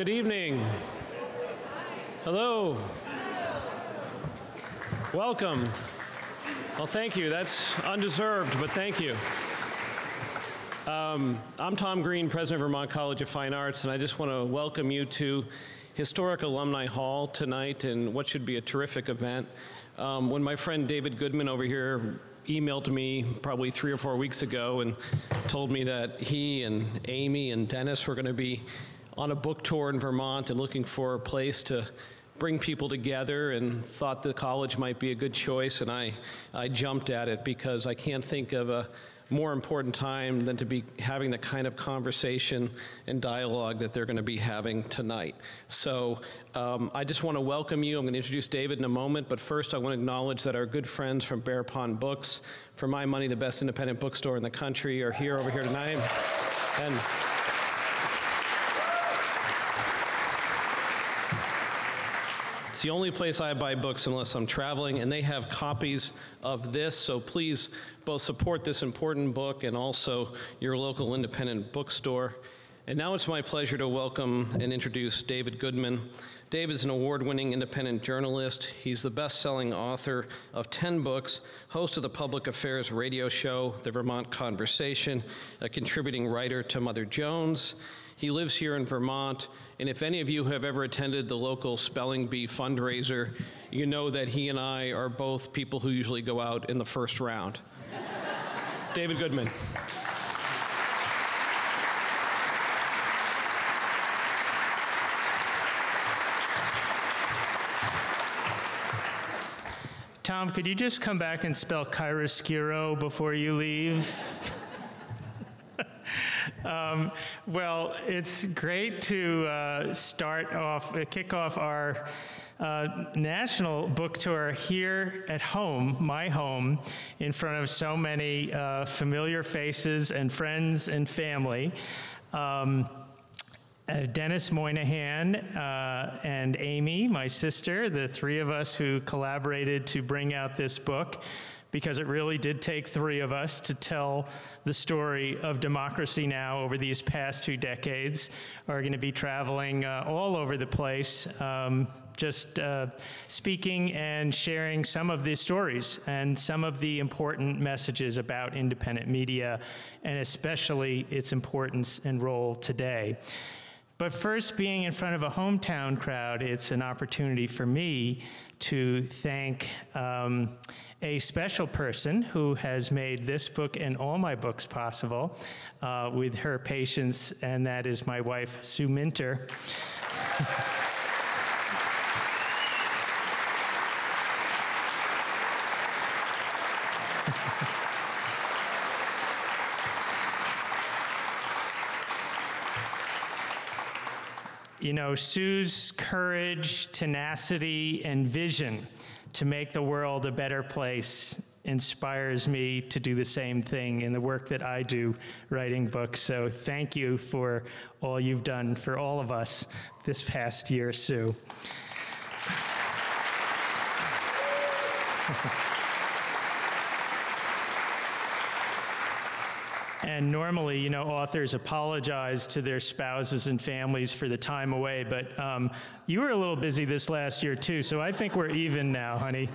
Good evening. Hello. Welcome. Well, thank you. That's undeserved, but thank you. Um, I'm Tom Greene, president of Vermont College of Fine Arts, and I just want to welcome you to Historic Alumni Hall tonight in what should be a terrific event. Um, when my friend David Goodman over here emailed me probably three or four weeks ago and told me that he and Amy and Dennis were going to be on a book tour in Vermont and looking for a place to bring people together and thought the college might be a good choice and I, I jumped at it because I can't think of a more important time than to be having the kind of conversation and dialogue that they're going to be having tonight. So um, I just want to welcome you. I'm going to introduce David in a moment, but first I want to acknowledge that our good friends from Bear Pond Books, for my money, the best independent bookstore in the country, are here over here tonight. And It's the only place I buy books unless I'm traveling, and they have copies of this, so please both support this important book and also your local independent bookstore. And now it's my pleasure to welcome and introduce David Goodman. David is an award winning independent journalist. He's the best selling author of 10 books, host of the public affairs radio show, The Vermont Conversation, a contributing writer to Mother Jones. He lives here in Vermont, and if any of you have ever attended the local Spelling Bee fundraiser, you know that he and I are both people who usually go out in the first round. David Goodman. Tom, could you just come back and spell chiaroscuro before you leave? Um, well, it's great to uh, start off, uh, kick off our uh, national book tour here at home, my home, in front of so many uh, familiar faces and friends and family. Um, uh, Dennis Moynihan uh, and Amy, my sister, the three of us who collaborated to bring out this book because it really did take three of us to tell the story of democracy now over these past two decades, are going to be traveling uh, all over the place. Um, just uh, speaking and sharing some of the stories and some of the important messages about independent media and especially its importance and role today. But first, being in front of a hometown crowd, it's an opportunity for me to thank um, a special person who has made this book and all my books possible uh, with her patience, and that is my wife, Sue Minter. you know, Sue's courage, tenacity, and vision to make the world a better place inspires me to do the same thing in the work that I do writing books. So thank you for all you've done for all of us this past year, Sue. And normally, you know, authors apologize to their spouses and families for the time away, but um, you were a little busy this last year too, so I think we're even now, honey.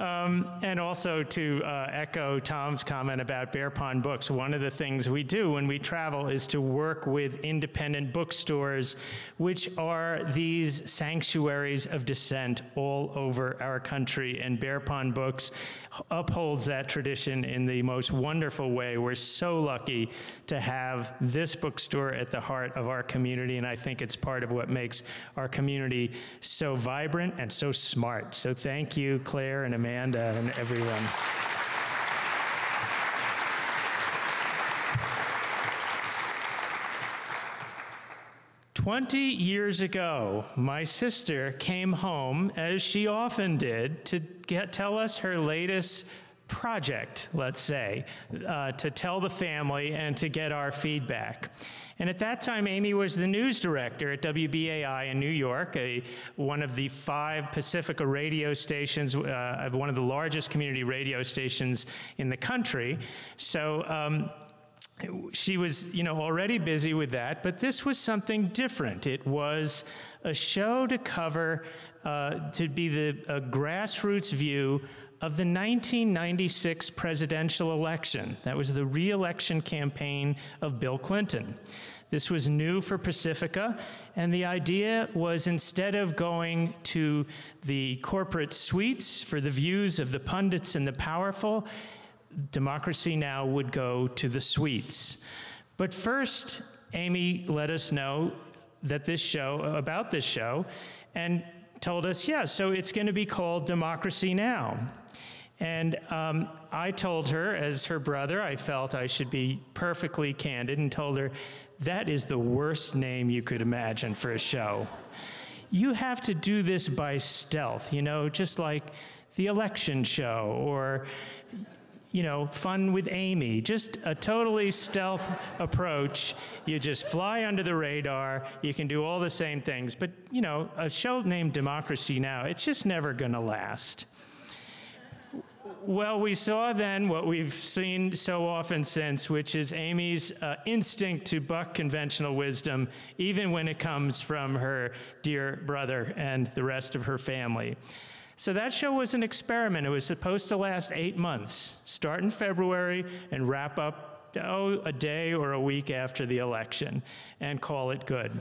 Um, and also to uh, echo Tom's comment about Bear Pond Books, one of the things we do when we travel is to work with independent bookstores, which are these sanctuaries of dissent all over our country. And Bear Pond Books upholds that tradition in the most wonderful way. We're so lucky to have this bookstore at the heart of our community, and I think it's part of what makes our community so vibrant and so smart. So thank you, Claire and Amanda Amanda and everyone. Twenty years ago, my sister came home, as she often did, to get, tell us her latest project, let's say, uh, to tell the family and to get our feedback. And at that time, Amy was the news director at WBAI in New York, a, one of the five Pacifica radio stations, uh, one of the largest community radio stations in the country. So um, she was, you know, already busy with that, but this was something different. It was a show to cover, uh, to be the grassroots view of the 1996 presidential election. That was the re-election campaign of Bill Clinton. This was new for Pacifica, and the idea was instead of going to the corporate suites for the views of the pundits and the powerful, Democracy Now! would go to the suites. But first, Amy let us know that this show, about this show, and told us, yeah, so it's going to be called Democracy Now! And um, I told her, as her brother, I felt I should be perfectly candid and told her, that is the worst name you could imagine for a show. You have to do this by stealth, you know, just like the election show or you know, fun with Amy, just a totally stealth approach. You just fly under the radar. You can do all the same things. But, you know, a show named Democracy Now!, it's just never going to last. Well, we saw then what we've seen so often since, which is Amy's uh, instinct to buck conventional wisdom, even when it comes from her dear brother and the rest of her family. So that show was an experiment. It was supposed to last eight months, start in February and wrap up oh, a day or a week after the election and call it good.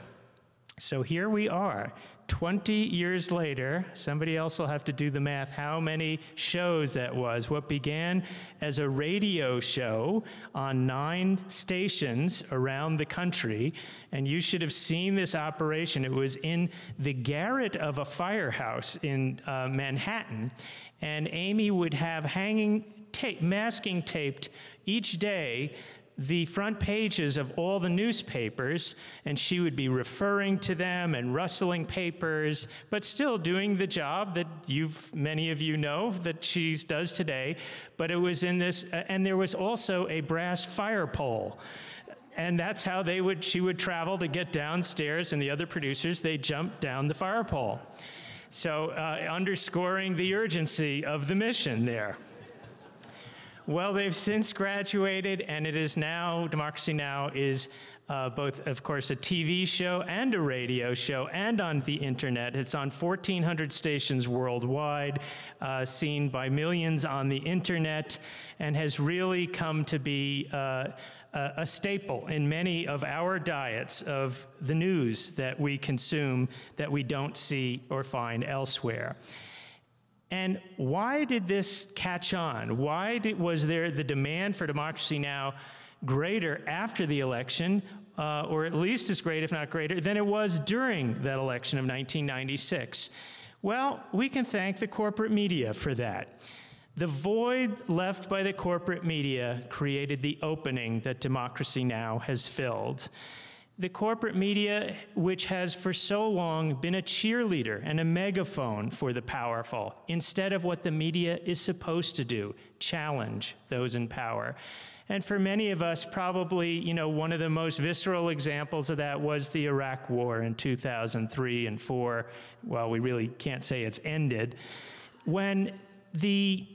So here we are, 20 years later, somebody else will have to do the math how many shows that was. What began as a radio show on nine stations around the country, and you should have seen this operation. It was in the garret of a firehouse in uh, Manhattan, and Amy would have hanging tape, masking taped each day the front pages of all the newspapers, and she would be referring to them and rustling papers, but still doing the job that you've many of you know that she does today. But it was in this, uh, and there was also a brass fire pole. And that's how they would she would travel to get downstairs and the other producers they jumped down the fire pole. So uh, underscoring the urgency of the mission there well, they've since graduated, and it is now, Democracy Now! is uh, both, of course, a TV show and a radio show, and on the internet. It's on 1,400 stations worldwide, uh, seen by millions on the internet, and has really come to be uh, a staple in many of our diets of the news that we consume that we don't see or find elsewhere. And why did this catch on? Why did, was there the demand for democracy now greater after the election, uh, or at least as great, if not greater, than it was during that election of 1996? Well, we can thank the corporate media for that. The void left by the corporate media created the opening that Democracy Now! has filled the corporate media, which has for so long been a cheerleader and a megaphone for the powerful, instead of what the media is supposed to do, challenge those in power. And for many of us, probably, you know, one of the most visceral examples of that was the Iraq War in 2003 and 4. Well, we really can't say it's ended. When the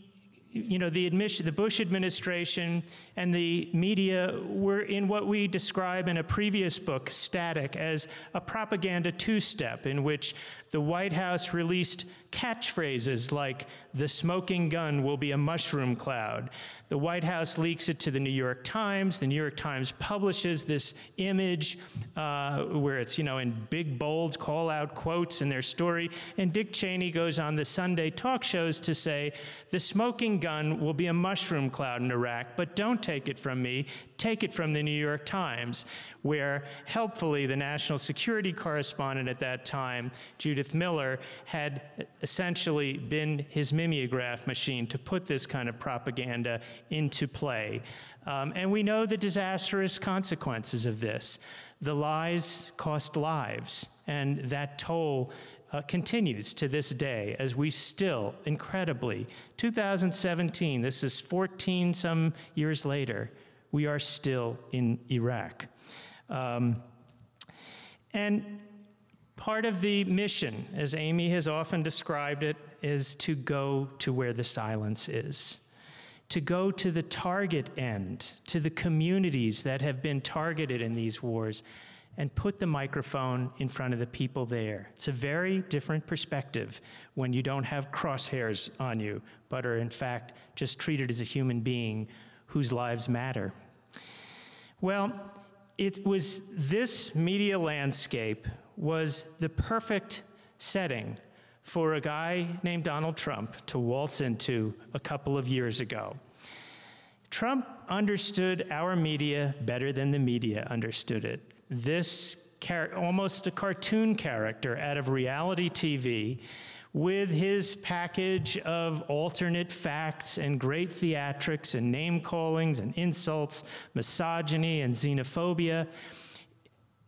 you know, the, admission, the Bush administration and the media were in what we describe in a previous book, Static, as a propaganda two step in which the White House released catchphrases like, the smoking gun will be a mushroom cloud. The White House leaks it to the New York Times. The New York Times publishes this image uh, where it's, you know, in big bold call out quotes in their story. And Dick Cheney goes on the Sunday talk shows to say, the smoking gun will be a mushroom cloud in Iraq, but don't take it from me, take it from the New York Times, where helpfully the national security correspondent at that time, Judith Miller, had essentially been his mimeograph machine to put this kind of propaganda into play. Um, and we know the disastrous consequences of this. The lies cost lives, and that toll uh, continues to this day as we still, incredibly, 2017, this is 14 some years later, we are still in Iraq. Um, and part of the mission, as Amy has often described it, is to go to where the silence is to go to the target end, to the communities that have been targeted in these wars, and put the microphone in front of the people there. It's a very different perspective when you don't have crosshairs on you, but are in fact just treated as a human being whose lives matter. Well, it was this media landscape was the perfect setting for a guy named Donald Trump to waltz into a couple of years ago. Trump understood our media better than the media understood it. This almost a cartoon character out of reality TV with his package of alternate facts and great theatrics and name callings and insults, misogyny and xenophobia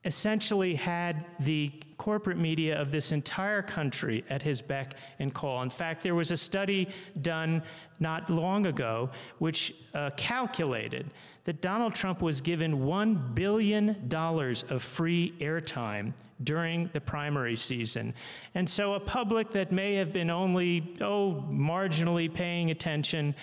essentially had the corporate media of this entire country at his beck and call. In fact, there was a study done not long ago which uh, calculated that Donald Trump was given $1 billion of free airtime during the primary season. And so a public that may have been only, oh, marginally paying attention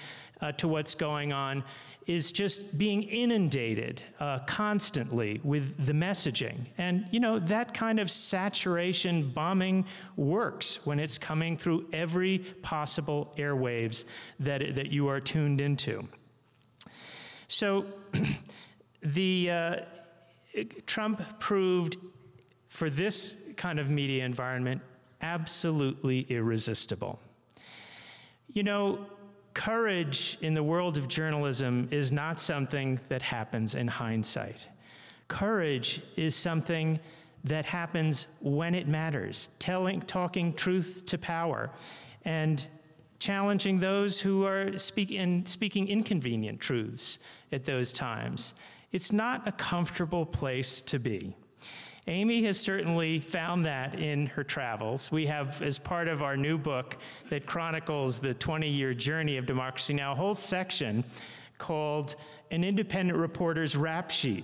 uh, to what's going on is just being inundated uh, constantly with the messaging. And, you know, that kind of saturation bombing works when it's coming through every possible airwaves that, that you are tuned into. So, the uh, Trump proved for this kind of media environment absolutely irresistible. You know, courage in the world of journalism is not something that happens in hindsight. Courage is something that happens when it matters, telling, talking truth to power, and challenging those who are speak in, speaking inconvenient truths at those times. It's not a comfortable place to be. Amy has certainly found that in her travels. We have, as part of our new book that chronicles the 20 year journey of democracy now, a whole section called An Independent Reporter's Rap Sheet.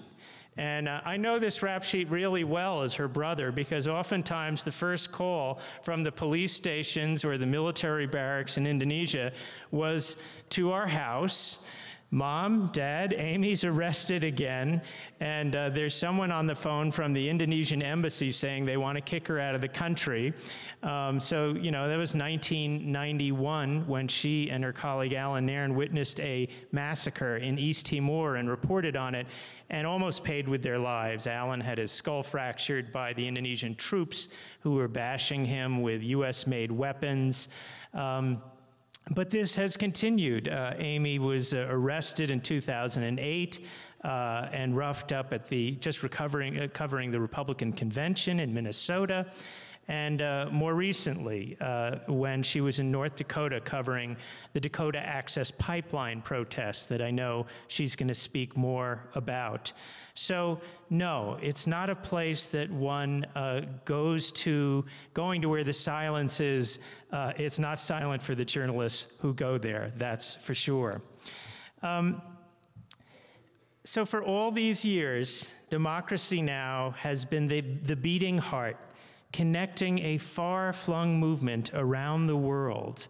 And uh, I know this rap sheet really well as her brother because oftentimes the first call from the police stations or the military barracks in Indonesia was to our house Mom, Dad, Amy's arrested again, and uh, there's someone on the phone from the Indonesian embassy saying they want to kick her out of the country. Um, so, you know, that was 1991 when she and her colleague Alan Nairn witnessed a massacre in East Timor and reported on it and almost paid with their lives. Alan had his skull fractured by the Indonesian troops who were bashing him with US made weapons. Um, but this has continued. Uh, Amy was uh, arrested in 2008 uh, and roughed up at the just recovering uh, covering the Republican convention in Minnesota. And uh, more recently, uh, when she was in North Dakota covering the Dakota Access Pipeline protests that I know she's going to speak more about. So, no, it's not a place that one uh, goes to, going to where the silence is. Uh, it's not silent for the journalists who go there, that's for sure. Um, so, for all these years, Democracy Now! has been the, the beating heart connecting a far flung movement around the world.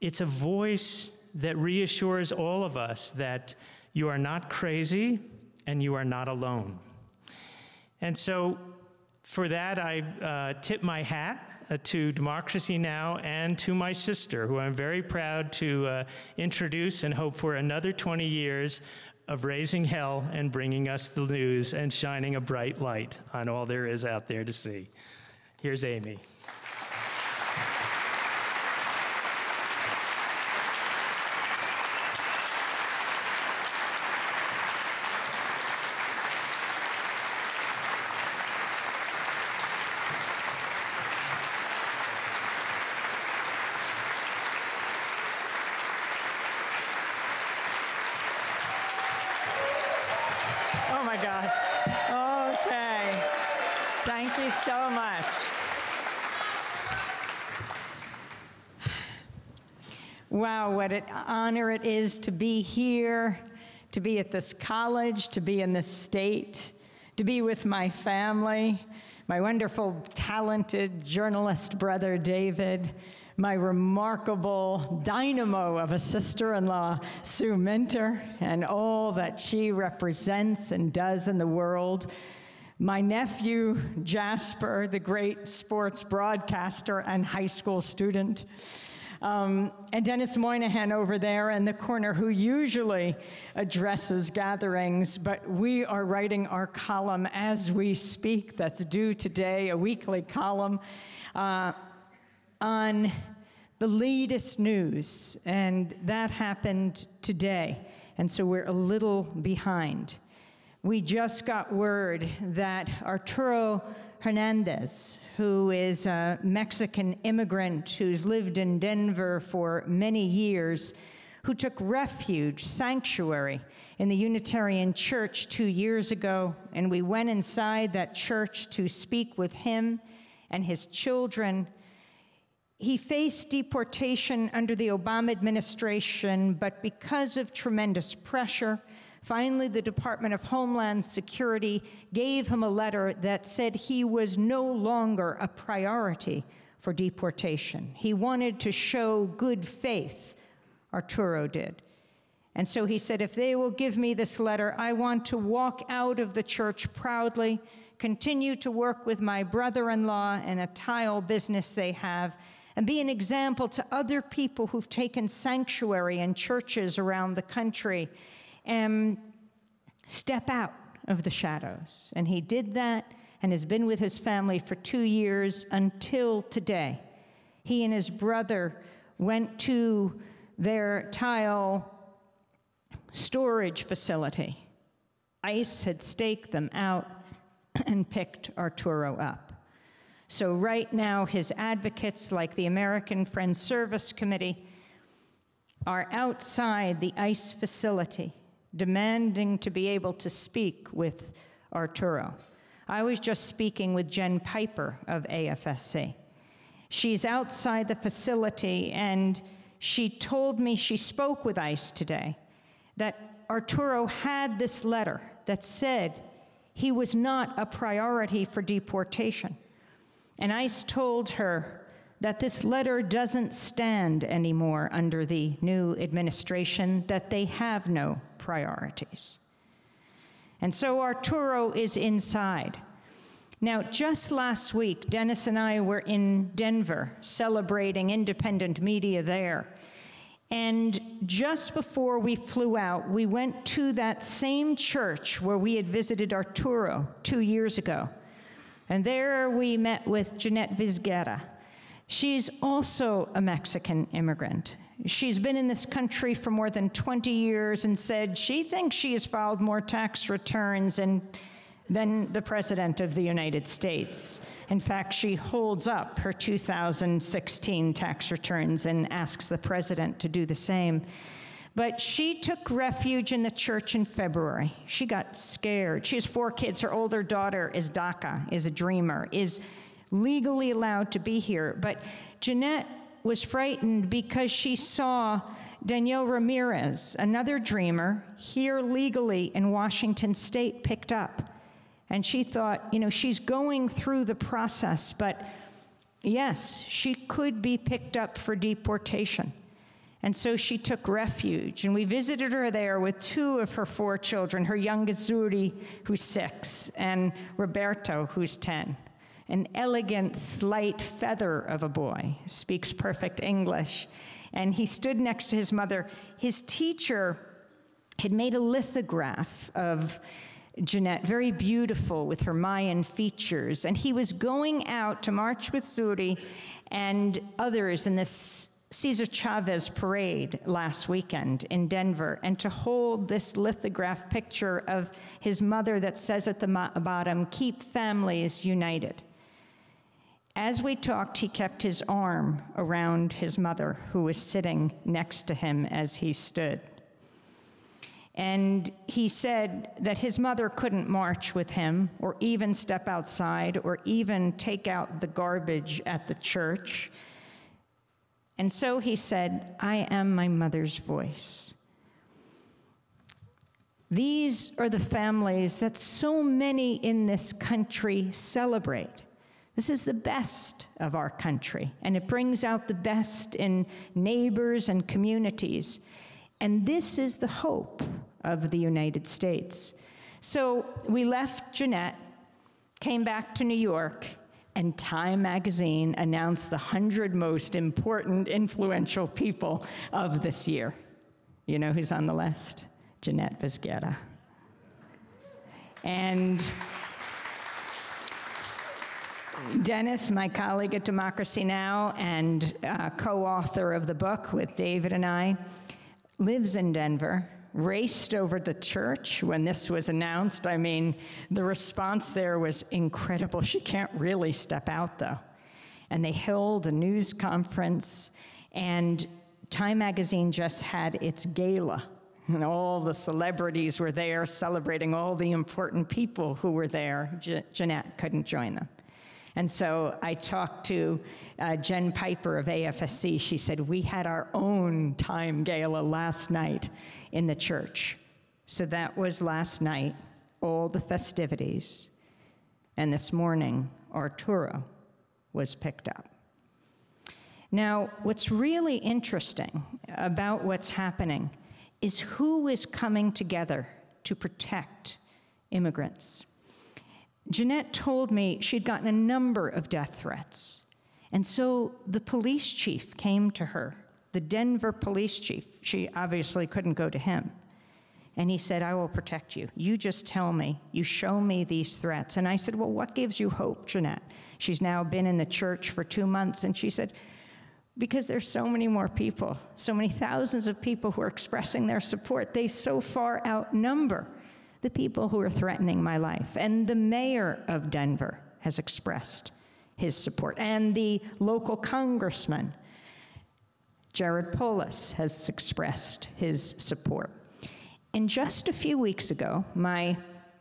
It's a voice that reassures all of us that you are not crazy and you are not alone. And so, for that, I uh, tip my hat uh, to Democracy Now! and to my sister, who I'm very proud to uh, introduce and hope for another 20 years of raising hell and bringing us the news and shining a bright light on all there is out there to see. Here's Amy. Oh my God. Okay. Thank you so much. An honor it is to be here, to be at this college, to be in this state, to be with my family, my wonderful, talented journalist brother David, my remarkable dynamo of a sister in law, Sue Minter, and all that she represents and does in the world. My nephew, Jasper, the great sports broadcaster and high school student. Um, and Dennis Moynihan over there in the corner, who usually addresses gatherings, but we are writing our column as we speak, that's due today, a weekly column uh, on the latest news, and that happened today. And so we're a little behind. We just got word that Arturo Hernandez, who is a Mexican immigrant who's lived in Denver for many years, who took refuge, sanctuary, in the Unitarian Church two years ago, and we went inside that church to speak with him and his children. He faced deportation under the Obama administration, but because of tremendous pressure, Finally, the Department of Homeland Security gave him a letter that said he was no longer a priority for deportation. He wanted to show good faith, Arturo did. And so he said, if they will give me this letter, I want to walk out of the church proudly, continue to work with my brother in law in a tile business they have, and be an example to other people who've taken sanctuary in churches around the country and step out of the shadows. And he did that and has been with his family for two years until today. He and his brother went to their tile storage facility. ICE had staked them out and picked Arturo up. So, right now, his advocates, like the American Friends Service Committee, are outside the ICE facility demanding to be able to speak with Arturo. I was just speaking with Jen Piper of AFSC. She's outside the facility, and she told me she spoke with ICE today that Arturo had this letter that said he was not a priority for deportation. And ICE told her that this letter doesn't stand anymore under the new administration, that they have no priorities. And so Arturo is inside. Now, just last week, Dennis and I were in Denver celebrating independent media there. And just before we flew out, we went to that same church where we had visited Arturo two years ago. And there we met with Jeanette Vizguerra. She's also a Mexican immigrant. She's been in this country for more than 20 years and said she thinks she has filed more tax returns and, than the President of the United States. In fact, she holds up her 2016 tax returns and asks the President to do the same. But she took refuge in the church in February. She got scared. She has four kids. Her older daughter is DACA, is a dreamer, is legally allowed to be here. But Jeanette was frightened because she saw Daniel Ramirez, another dreamer, here legally in Washington state, picked up. And she thought, you know, she's going through the process, but yes, she could be picked up for deportation. And so she took refuge. And we visited her there with two of her four children her youngest Zuri, who's six, and Roberto, who's 10 an elegant, slight feather of a boy, speaks perfect English. And he stood next to his mother. His teacher had made a lithograph of Jeanette, very beautiful with her Mayan features. And he was going out to march with Zuri and others in this Cesar Chavez parade last weekend in Denver and to hold this lithograph picture of his mother that says at the bottom, Keep families united. As we talked, he kept his arm around his mother, who was sitting next to him as he stood. And he said that his mother couldn't march with him, or even step outside, or even take out the garbage at the church. And so he said, I am my mother's voice. These are the families that so many in this country celebrate This is the best of our country, and it brings out the best in neighbors and communities. And this is the hope of the United States. So we left Jeanette, came back to New York, and Time magazine announced the 100 most important, influential people of this year. You know who's on the list? Jeanette Vizguerra. And Dennis, my colleague at Democracy Now! and uh, co author of the book with David and I, lives in Denver, raced over the church when this was announced. I mean, the response there was incredible. She can't really step out, though. And they held a news conference, and Time Magazine just had its gala. And all the celebrities were there celebrating all the important people who were there. Je- Jeanette couldn't join them. And so I talked to uh, Jen Piper of AFSC. She said, We had our own time gala last night in the church. So that was last night, all the festivities. And this morning, Arturo was picked up. Now, what's really interesting about what's happening is who is coming together to protect immigrants. Jeanette told me she'd gotten a number of death threats. And so the police chief came to her, the Denver police chief. She obviously couldn't go to him. And he said, I will protect you. You just tell me. You show me these threats. And I said, Well, what gives you hope, Jeanette? She's now been in the church for two months. And she said, Because there's so many more people, so many thousands of people who are expressing their support. They so far outnumber the people who are threatening my life. And the mayor of Denver has expressed his support, and the local congressman, Jared Polis, has expressed his support. And just a few weeks ago, my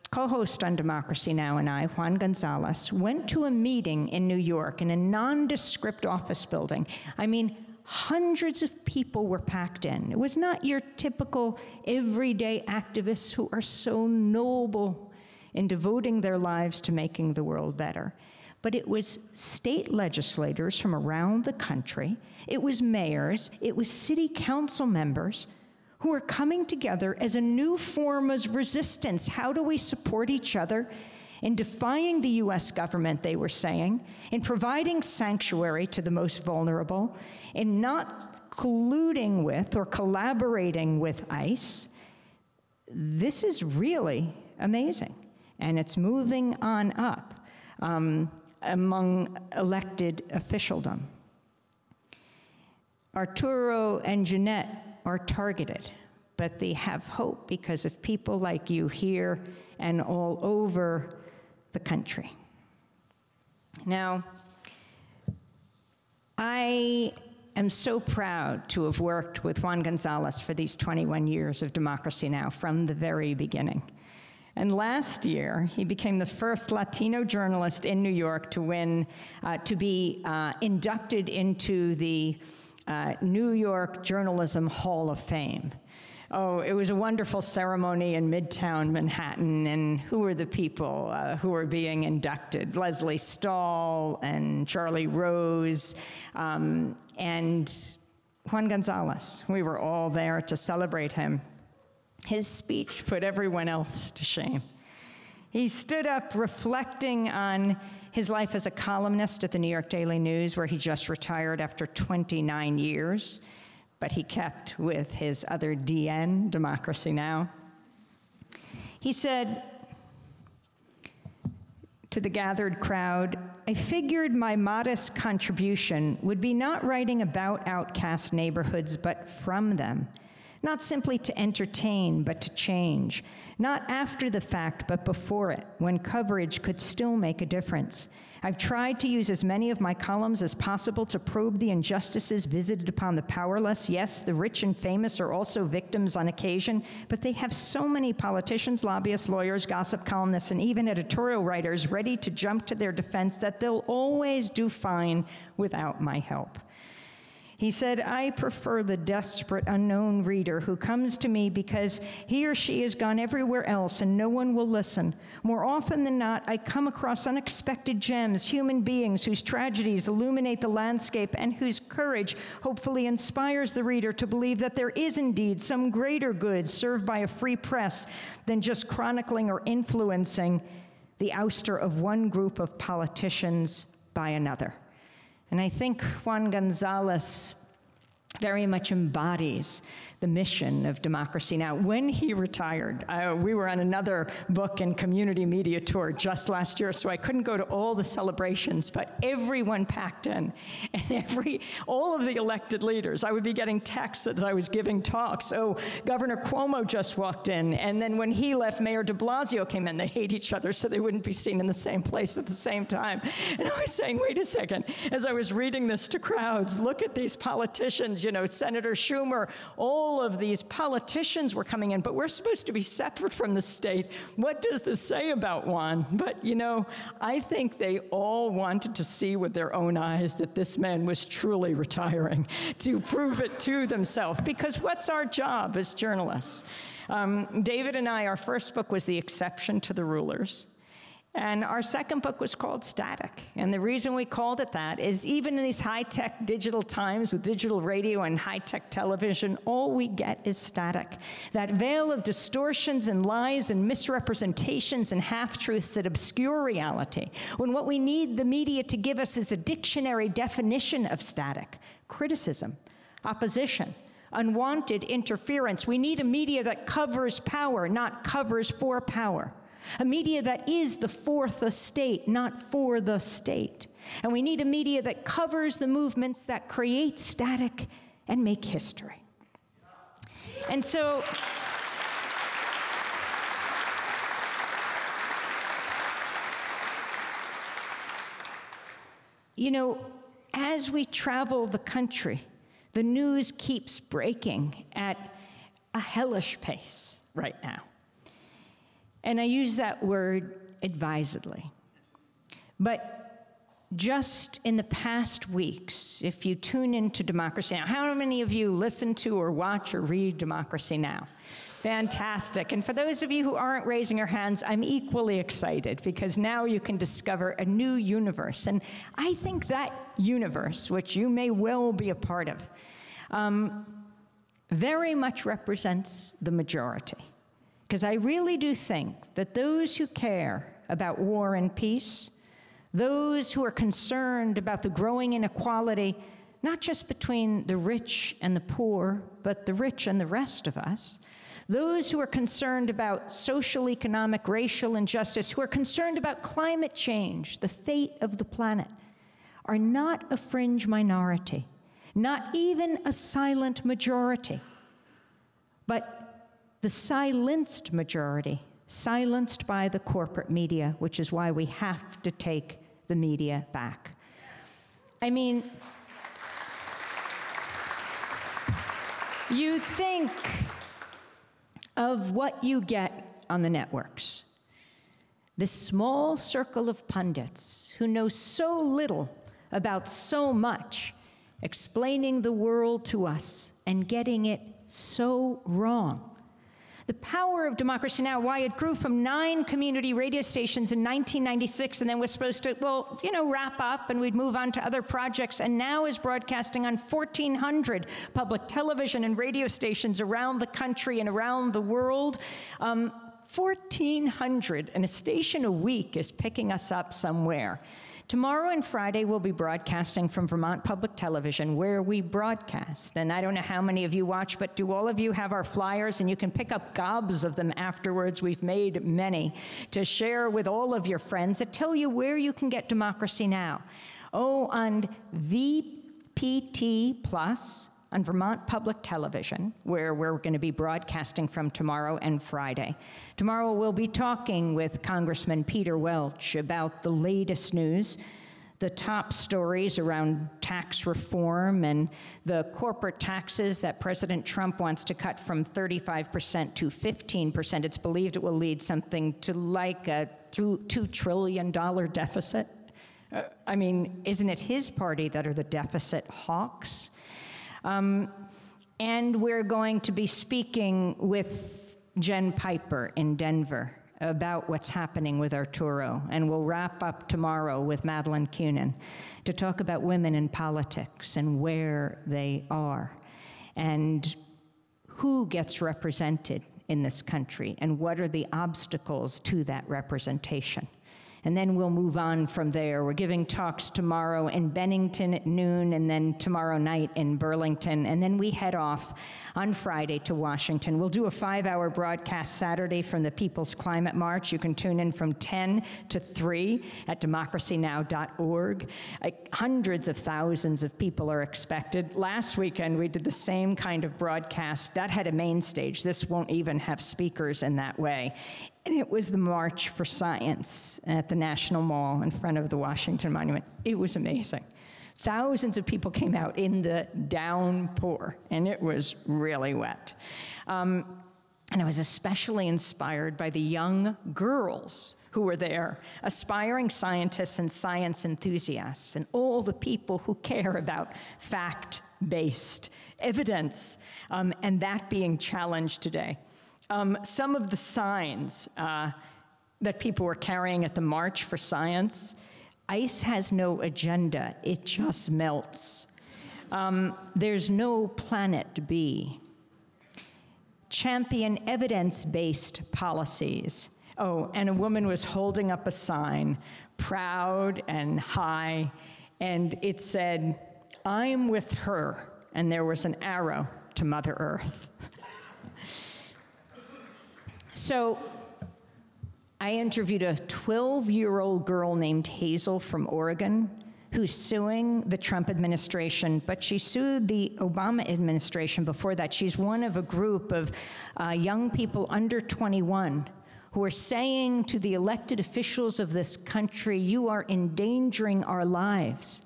co host on Democracy Now! and I, Juan Gonzalez, went to a meeting in New York in a nondescript office building. I mean, hundreds of people were packed in. It was not your typical everyday activists who are so noble in devoting their lives to making the world better. But it was state legislators from around the country, it was mayors, it was city council members who are coming together as a new form of resistance. How do we support each other? In defying the US government, they were saying, in providing sanctuary to the most vulnerable, in not colluding with or collaborating with ICE, this is really amazing. And it's moving on up um, among elected officialdom. Arturo and Jeanette are targeted, but they have hope because of people like you here and all over the country. Now, I am so proud to have worked with Juan Gonzalez for these 21 years of Democracy Now! from the very beginning. And last year, he became the first Latino journalist in New York to win, uh, to be uh, inducted into the uh, New York Journalism Hall of Fame. Oh, it was a wonderful ceremony in Midtown Manhattan, and who were the people uh, who were being inducted? Lesley Stahl and Charlie Rose, um, and Juan Gonzalez. We were all there to celebrate him. His speech put everyone else to shame. He stood up reflecting on his life as a columnist at the New York Daily News, where he just retired after 29 years, but he kept with his other DN, Democracy Now! He said to the gathered crowd, I figured my modest contribution would be not writing about outcast neighborhoods, but from them not simply to entertain, but to change, not after the fact, but before it, when coverage could still make a difference. I've tried to use as many of my columns as possible to probe the injustices visited upon the powerless. Yes, the rich and famous are also victims on occasion, but they have so many politicians, lobbyists, lawyers, gossip columnists, and even editorial writers ready to jump to their defense that they'll always do fine without my help. He said, I prefer the desperate, unknown reader who comes to me because he or she has gone everywhere else and no one will listen. More often than not, I come across unexpected gems, human beings whose tragedies illuminate the landscape and whose courage hopefully inspires the reader to believe that there is indeed some greater good served by a free press than just chronicling or influencing the ouster of one group of politicians by another. And I think Juan Gonzalez very much embodies the mission of Democracy Now! When he retired, uh, we were on another book and community media tour just last year, so I couldn't go to all the celebrations, but everyone packed in, and every, all of the elected leaders, I would be getting texts as I was giving talks. Oh, Governor Cuomo just walked in, and then when he left, Mayor de Blasio came in. They hate each other, so they wouldn't be seen in the same place at the same time. And I was saying, wait a second, as I was reading this to crowds, look at these politicians, you know, Senator Schumer, all all of these politicians were coming in, but we're supposed to be separate from the state. What does this say about Juan? But you know, I think they all wanted to see with their own eyes that this man was truly retiring to prove it to themselves. Because what's our job as journalists? Um, David and I, our first book was The Exception to the Rulers. And our second book was called Static. And the reason we called it that is even in these high tech digital times with digital radio and high tech television, all we get is static. That veil of distortions and lies and misrepresentations and half truths that obscure reality. When what we need the media to give us is a dictionary definition of static criticism, opposition, unwanted interference. We need a media that covers power, not covers for power. A media that is the fourth estate, not for the state. And we need a media that covers the movements that create static and make history. And so, you know, as we travel the country, the news keeps breaking at a hellish pace right now. And I use that word advisedly. But just in the past weeks, if you tune into Democracy Now!, how many of you listen to or watch or read Democracy Now! Fantastic. And for those of you who aren't raising your hands, I'm equally excited because now you can discover a new universe. And I think that universe, which you may well be a part of, um, very much represents the majority. Because I really do think that those who care about war and peace, those who are concerned about the growing inequality, not just between the rich and the poor, but the rich and the rest of us, those who are concerned about social, economic, racial injustice, who are concerned about climate change, the fate of the planet, are not a fringe minority, not even a silent majority, but the silenced majority, silenced by the corporate media, which is why we have to take the media back. I mean, you think of what you get on the networks. This small circle of pundits who know so little about so much, explaining the world to us and getting it so wrong. The power of Democracy Now!, why it grew from nine community radio stations in 1996 and then was supposed to, well, you know, wrap up and we'd move on to other projects, and now is broadcasting on 1,400 public television and radio stations around the country and around the world. Um, 1,400 and a station a week is picking us up somewhere. Tomorrow and Friday, we'll be broadcasting from Vermont Public Television, where we broadcast. And I don't know how many of you watch, but do all of you have our flyers? And you can pick up gobs of them afterwards. We've made many to share with all of your friends that tell you where you can get Democracy Now! Oh, on VPT Plus, on Vermont Public Television, where we're going to be broadcasting from tomorrow and Friday. Tomorrow we'll be talking with Congressman Peter Welch about the latest news, the top stories around tax reform and the corporate taxes that President Trump wants to cut from 35% to 15%. It's believed it will lead something to like a $2 trillion deficit. Uh, I mean, isn't it his party that are the deficit hawks? Um, and we're going to be speaking with Jen Piper in Denver about what's happening with Arturo. And we'll wrap up tomorrow with Madeleine Kunin to talk about women in politics and where they are and who gets represented in this country and what are the obstacles to that representation and then we'll move on from there. We're giving talks tomorrow in Bennington at noon, and then tomorrow night in Burlington, and then we head off on Friday to Washington. We'll do a five hour broadcast Saturday from the People's Climate March. You can tune in from 10 to 3 at democracynow.org. Uh, hundreds of thousands of people are expected. Last weekend, we did the same kind of broadcast. That had a main stage. This won't even have speakers in that way. And it was the March for Science at the National Mall in front of the Washington Monument. It was amazing. Thousands of people came out in the downpour, and it was really wet. Um, and I was especially inspired by the young girls who were there, aspiring scientists and science enthusiasts, and all the people who care about fact based evidence, um, and that being challenged today. Um, some of the signs uh, that people were carrying at the March for Science ice has no agenda, it just melts. Um, there's no planet B. Champion evidence based policies. Oh, and a woman was holding up a sign, proud and high, and it said, I'm with her. And there was an arrow to Mother Earth. So I interviewed a 12 year old girl named Hazel from Oregon who's suing the Trump administration, but she sued the Obama administration before that. She's one of a group of uh, young people under 21 who are saying to the elected officials of this country, You are endangering our lives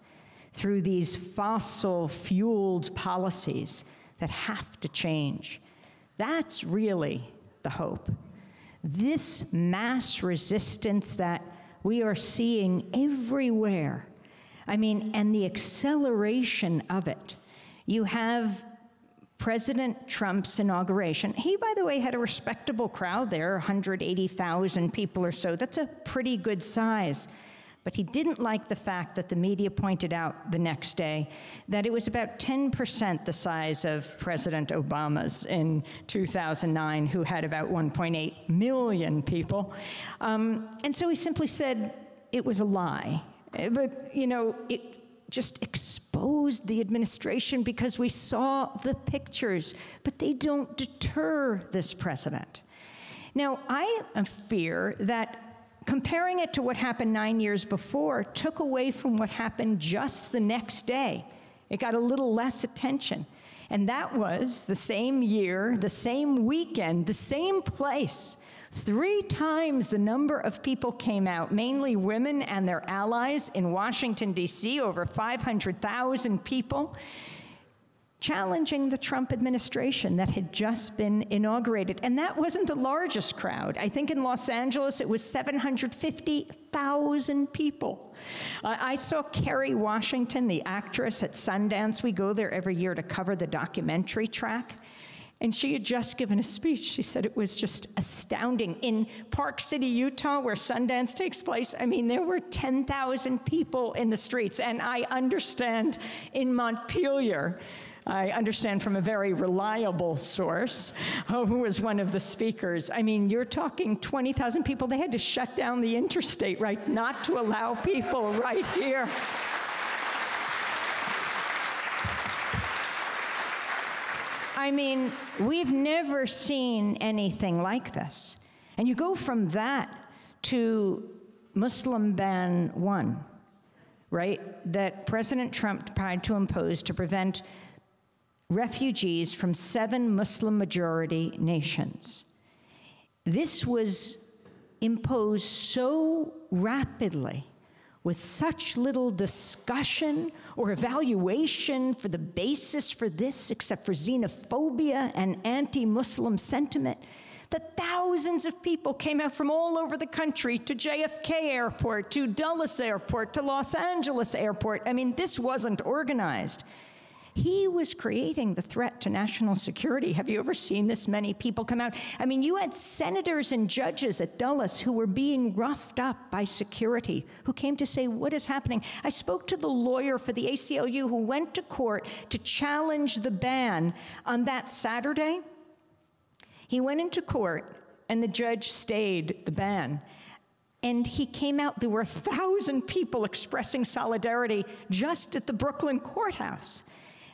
through these fossil fueled policies that have to change. That's really the hope. This mass resistance that we are seeing everywhere, I mean, and the acceleration of it. You have President Trump's inauguration. He, by the way, had a respectable crowd there 180,000 people or so. That's a pretty good size. But he didn't like the fact that the media pointed out the next day that it was about 10% the size of President Obama's in 2009, who had about 1.8 million people. Um, and so he simply said it was a lie. But, you know, it just exposed the administration because we saw the pictures, but they don't deter this president. Now, I fear that comparing it to what happened nine years before took away from what happened just the next day. It got a little less attention. And that was the same year, the same weekend, the same place. Three times the number of people came out, mainly women and their allies in Washington, D.C., over 500,000 people challenging the Trump administration that had just been inaugurated. And that wasn't the largest crowd. I think in Los Angeles it was 750,000 people. Uh, I saw Kerry Washington, the actress at Sundance. We go there every year to cover the documentary track. And she had just given a speech. She said it was just astounding. In Park City, Utah, where Sundance takes place, I mean, there were 10,000 people in the streets. And I understand in Montpelier, I understand from a very reliable source, uh, who was one of the speakers. I mean, you're talking 20,000 people. They had to shut down the interstate, right, not to allow people right here. I mean, we've never seen anything like this. And you go from that to Muslim ban one, right? That President Trump tried to impose to prevent refugees from seven Muslim majority nations. This was imposed so rapidly with such little discussion or evaluation for the basis for this, except for xenophobia and anti Muslim sentiment, that thousands of people came out from all over the country to JFK Airport, to Dulles Airport, to Los Angeles Airport. I mean, this wasn't organized. He was creating the threat to national security. Have you ever seen this many people come out? I mean, you had senators and judges at Dulles who were being roughed up by security, who came to say, What is happening? I spoke to the lawyer for the ACLU who went to court to challenge the ban on that Saturday. He went into court, and the judge stayed the ban. And he came out, there were a thousand people expressing solidarity just at the Brooklyn courthouse.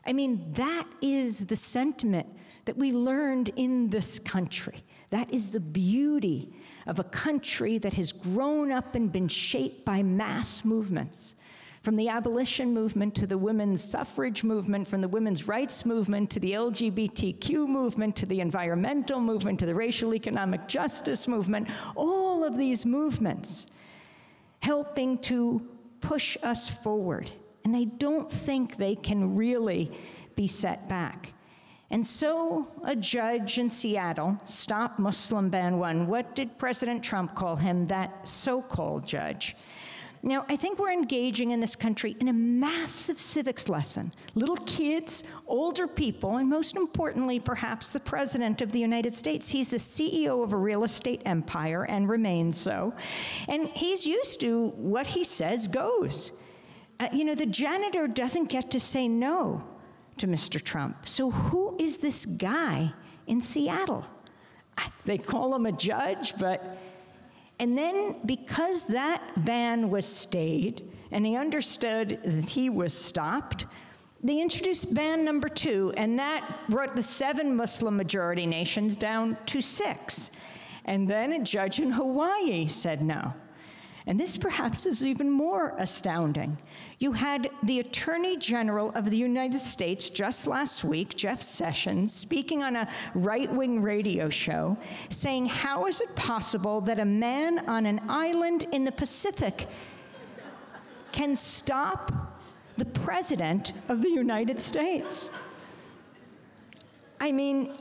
I mean, that is the sentiment that we learned in this country. That is the beauty of a country that has grown up and been shaped by mass movements. From the abolition movement to the women's suffrage movement, from the women's rights movement to the LGBTQ movement to the environmental movement to the racial economic justice movement, all of these movements helping to push us forward. And I don't think they can really be set back. And so a judge in Seattle stopped Muslim ban one. What did President Trump call him? That so called judge. Now, I think we're engaging in this country in a massive civics lesson. Little kids, older people, and most importantly, perhaps the President of the United States. He's the CEO of a real estate empire and remains so. And he's used to what he says goes. Uh, you know, the janitor doesn't get to say no to Mr. Trump. So, who is this guy in Seattle? They call him a judge, but and then, because that ban was stayed and he understood that he was stopped, they introduced ban number two, and that brought the seven Muslim majority nations down to six. And then a judge in Hawaii said no. And this perhaps is even more astounding. You had the Attorney General of the United States just last week, Jeff Sessions, speaking on a right wing radio show, saying, How is it possible that a man on an island in the Pacific can stop the President of the United States? I mean,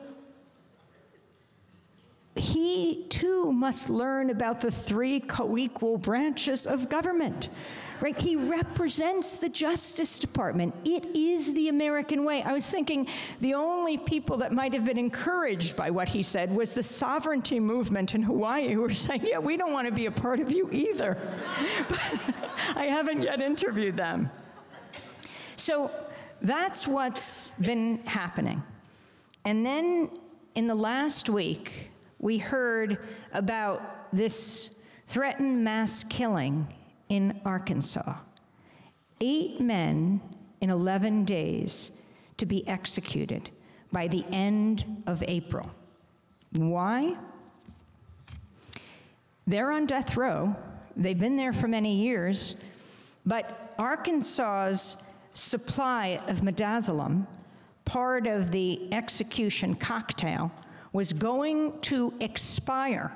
he too must learn about the three co equal branches of government. Right? He represents the Justice Department. It is the American way. I was thinking the only people that might have been encouraged by what he said was the sovereignty movement in Hawaii who were saying, Yeah, we don't want to be a part of you either. but I haven't yet interviewed them. So that's what's been happening. And then in the last week, we heard about this threatened mass killing in Arkansas. Eight men in 11 days to be executed by the end of April. Why? They're on death row. They've been there for many years, but Arkansas's supply of midazolam, part of the execution cocktail, was going to expire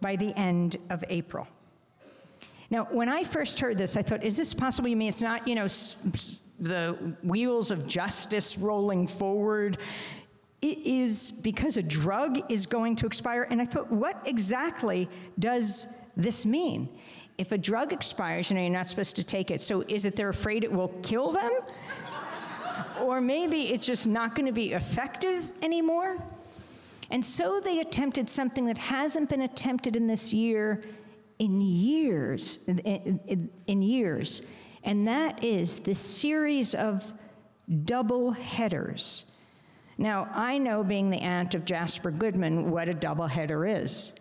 by the end of April. Now, when I first heard this, I thought, is this possible? You mean it's not, you know, the wheels of justice rolling forward? It is because a drug is going to expire. And I thought, what exactly does this mean? If a drug expires, you know, you're not supposed to take it. So is it they're afraid it will kill them? or maybe it's just not going to be effective anymore? And so they attempted something that hasn't been attempted in this year in years, in, in, in years, and that is this series of double headers. Now, I know, being the aunt of Jasper Goodman, what a double header is,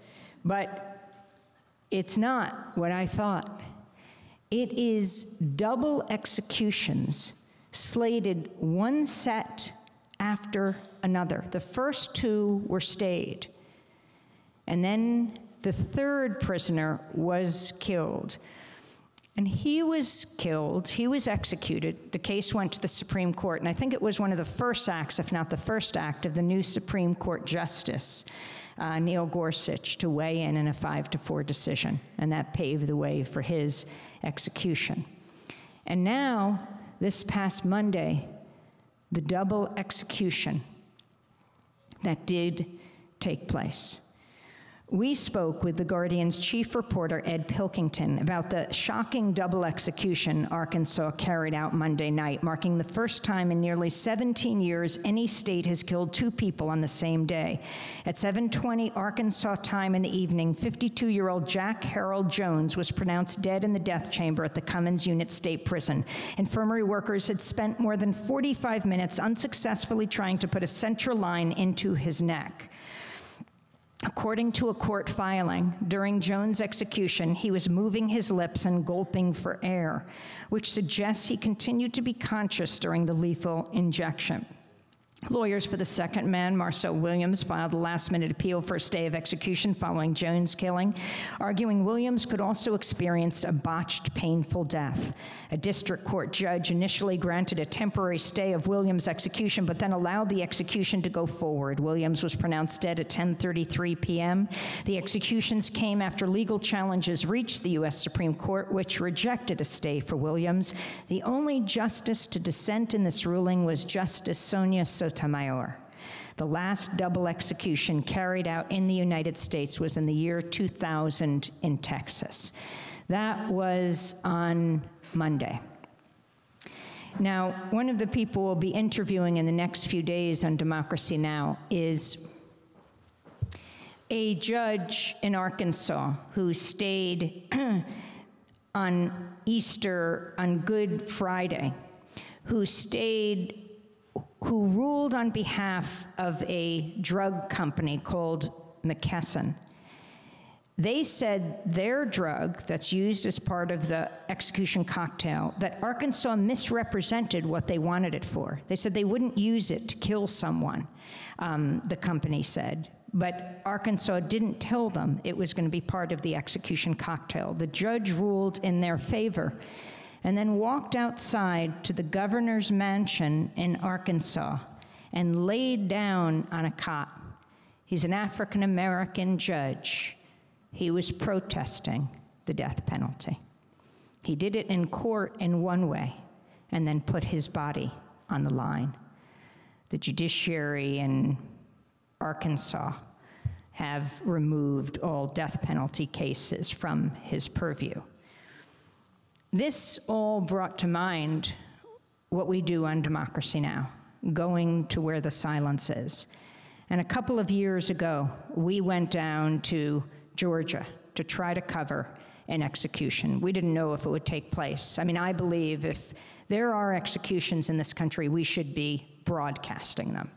but it's not what I thought. It is double executions slated one set after another. The first two were stayed. And then the third prisoner was killed. And he was killed, he was executed. The case went to the Supreme Court, and I think it was one of the first acts, if not the first act, of the new Supreme Court Justice, uh, Neil Gorsuch, to weigh in in a five to four decision. And that paved the way for his execution. And now, this past Monday, the double execution that did take place. We spoke with The Guardian's chief reporter, Ed Pilkington, about the shocking double execution Arkansas carried out Monday night, marking the first time in nearly 17 years any state has killed two people on the same day. At 7:20 Arkansas time in the evening, 52-year-old Jack Harold Jones was pronounced dead in the death chamber at the Cummins Unit State Prison. Infirmary workers had spent more than 45 minutes unsuccessfully trying to put a central line into his neck. According to a court filing, during Jones' execution, he was moving his lips and gulping for air, which suggests he continued to be conscious during the lethal injection. Lawyers for the second man, Marcel Williams, filed a last minute appeal for a stay of execution following Jones' killing, arguing Williams could also experience a botched, painful death. A district court judge initially granted a temporary stay of Williams' execution, but then allowed the execution to go forward. Williams was pronounced dead at 10:33 p.m. The executions came after legal challenges reached the U.S. Supreme Court, which rejected a stay for Williams. The only justice to dissent in this ruling was Justice Sonia Sotomayor. The last double execution carried out in the United States was in the year 2000 in Texas. That was on Monday. Now, one of the people we'll be interviewing in the next few days on Democracy Now! is a judge in Arkansas who stayed on Easter, on Good Friday, who stayed who ruled on behalf of a drug company called McKesson. They said their drug that's used as part of the execution cocktail, that Arkansas misrepresented what they wanted it for. They said they wouldn't use it to kill someone, um, the company said. But Arkansas didn't tell them it was going to be part of the execution cocktail. The judge ruled in their favor and then walked outside to the governor's mansion in Arkansas and laid down on a cot. He's an African American judge. He was protesting the death penalty. He did it in court in one way and then put his body on the line. The judiciary in Arkansas have removed all death penalty cases from his purview. This all brought to mind what we do on Democracy Now! going to where the silence is. And a couple of years ago, we went down to Georgia to try to cover an execution. We didn't know if it would take place. I mean, I believe if there are executions in this country, we should be broadcasting them.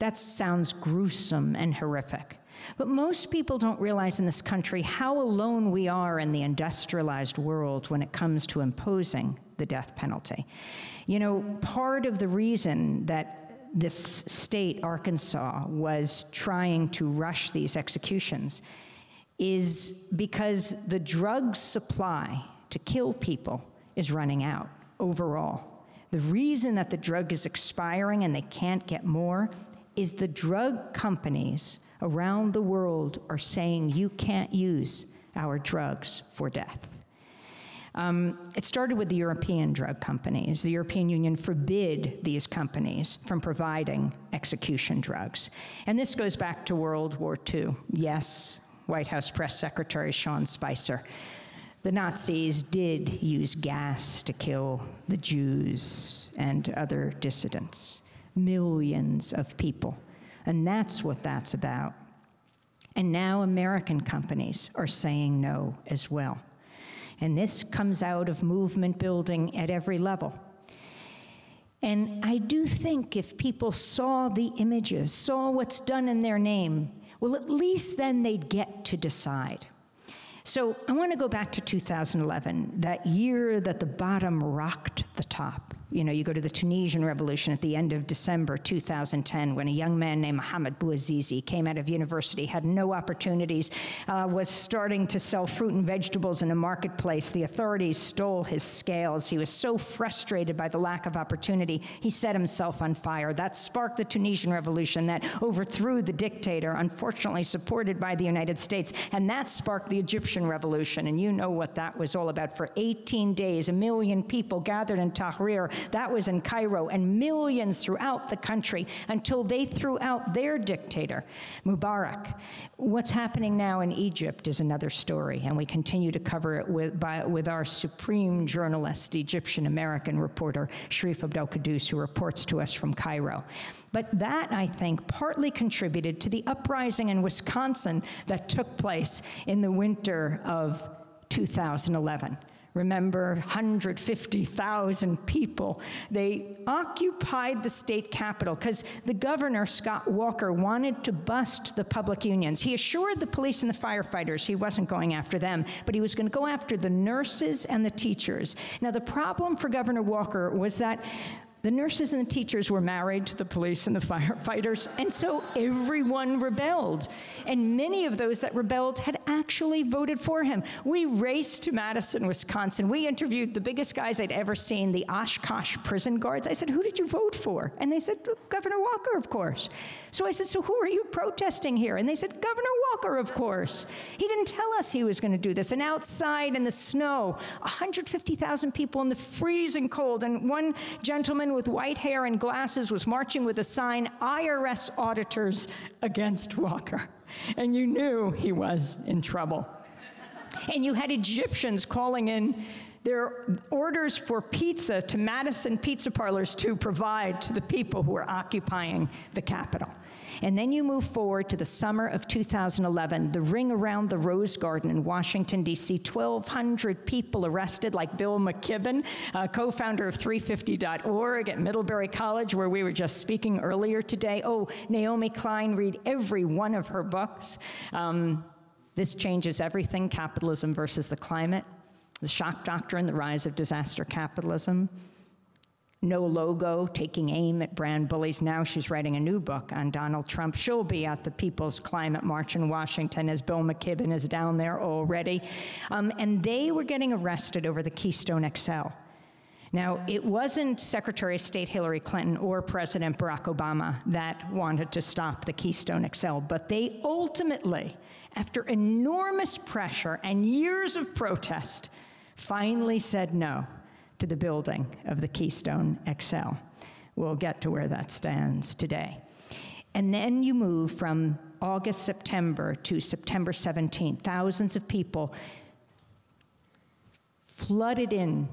That sounds gruesome and horrific. But most people don't realize in this country how alone we are in the industrialized world when it comes to imposing the death penalty. You know, part of the reason that this state, Arkansas, was trying to rush these executions is because the drug supply to kill people is running out overall. The reason that the drug is expiring and they can't get more is the drug companies around the world are saying you can't use our drugs for death. Um, it started with the European drug companies. The European Union forbid these companies from providing execution drugs. And this goes back to World War II. Yes, White House Press Secretary Sean Spicer. The Nazis did use gas to kill the Jews and other dissidents, millions of people. And that's what that's about. And now American companies are saying no as well. And this comes out of movement building at every level. And I do think if people saw the images, saw what's done in their name, well, at least then they'd get to decide. So I want to go back to 2011, that year that the bottom rocked the top. You know, you go to the Tunisian Revolution at the end of December 2010, when a young man named Mohamed Bouazizi came out of university, had no opportunities, uh, was starting to sell fruit and vegetables in a marketplace. The authorities stole his scales. He was so frustrated by the lack of opportunity, he set himself on fire. That sparked the Tunisian Revolution that overthrew the dictator, unfortunately supported by the United States, and that sparked the Egyptian Revolution. And you know what that was all about. For 18 days, a million people gathered in Tahrir That was in Cairo, and millions throughout the country until they threw out their dictator, Mubarak. What's happening now in Egypt is another story, and we continue to cover it with, by, with our supreme journalist, Egyptian American reporter Sharif Abdel Kouddous, who reports to us from Cairo. But that, I think, partly contributed to the uprising in Wisconsin that took place in the winter of 2011. Remember, 150,000 people. They occupied the state capitol because the governor, Scott Walker, wanted to bust the public unions. He assured the police and the firefighters he wasn't going after them, but he was going to go after the nurses and the teachers. Now, the problem for Governor Walker was that the nurses and the teachers were married to the police and the firefighters, and so everyone rebelled. And many of those that rebelled had actually voted for him. We raced to Madison, Wisconsin. We interviewed the biggest guys I'd ever seen, the Oshkosh prison guards. I said, Who did you vote for? And they said, Governor Walker, of course. So I said, So who are you protesting here? And they said, Governor Walker, of course. He didn't tell us he was going to do this. And outside in the snow, 150,000 people in the freezing cold, and one gentleman with white hair and glasses was marching with a sign IRS auditors against Walker. And you knew he was in trouble. And you had Egyptians calling in their orders for pizza to Madison pizza parlors to provide to the people who were occupying the Capitol. And then you move forward to the summer of 2011, the ring around the Rose Garden in Washington, D.C., 1,200 people arrested, like Bill McKibben, uh, co founder of 350.org at Middlebury College, where we were just speaking earlier today. Oh, Naomi Klein, read every one of her books. Um, this changes everything capitalism versus the climate, the shock doctrine, the rise of disaster capitalism. No Logo, taking aim at brand bullies. Now she's writing a new book on Donald Trump. She'll be at the People's Climate March in Washington as Bill McKibben is down there already. Um, and they were getting arrested over the Keystone XL. Now, it wasn't Secretary of State Hillary Clinton or President Barack Obama that wanted to stop the Keystone XL, but they ultimately, after enormous pressure and years of protest, finally said no to the building of the Keystone XL. We'll get to where that stands today. And then you move from August, September to September 17th. Thousands of people flooded in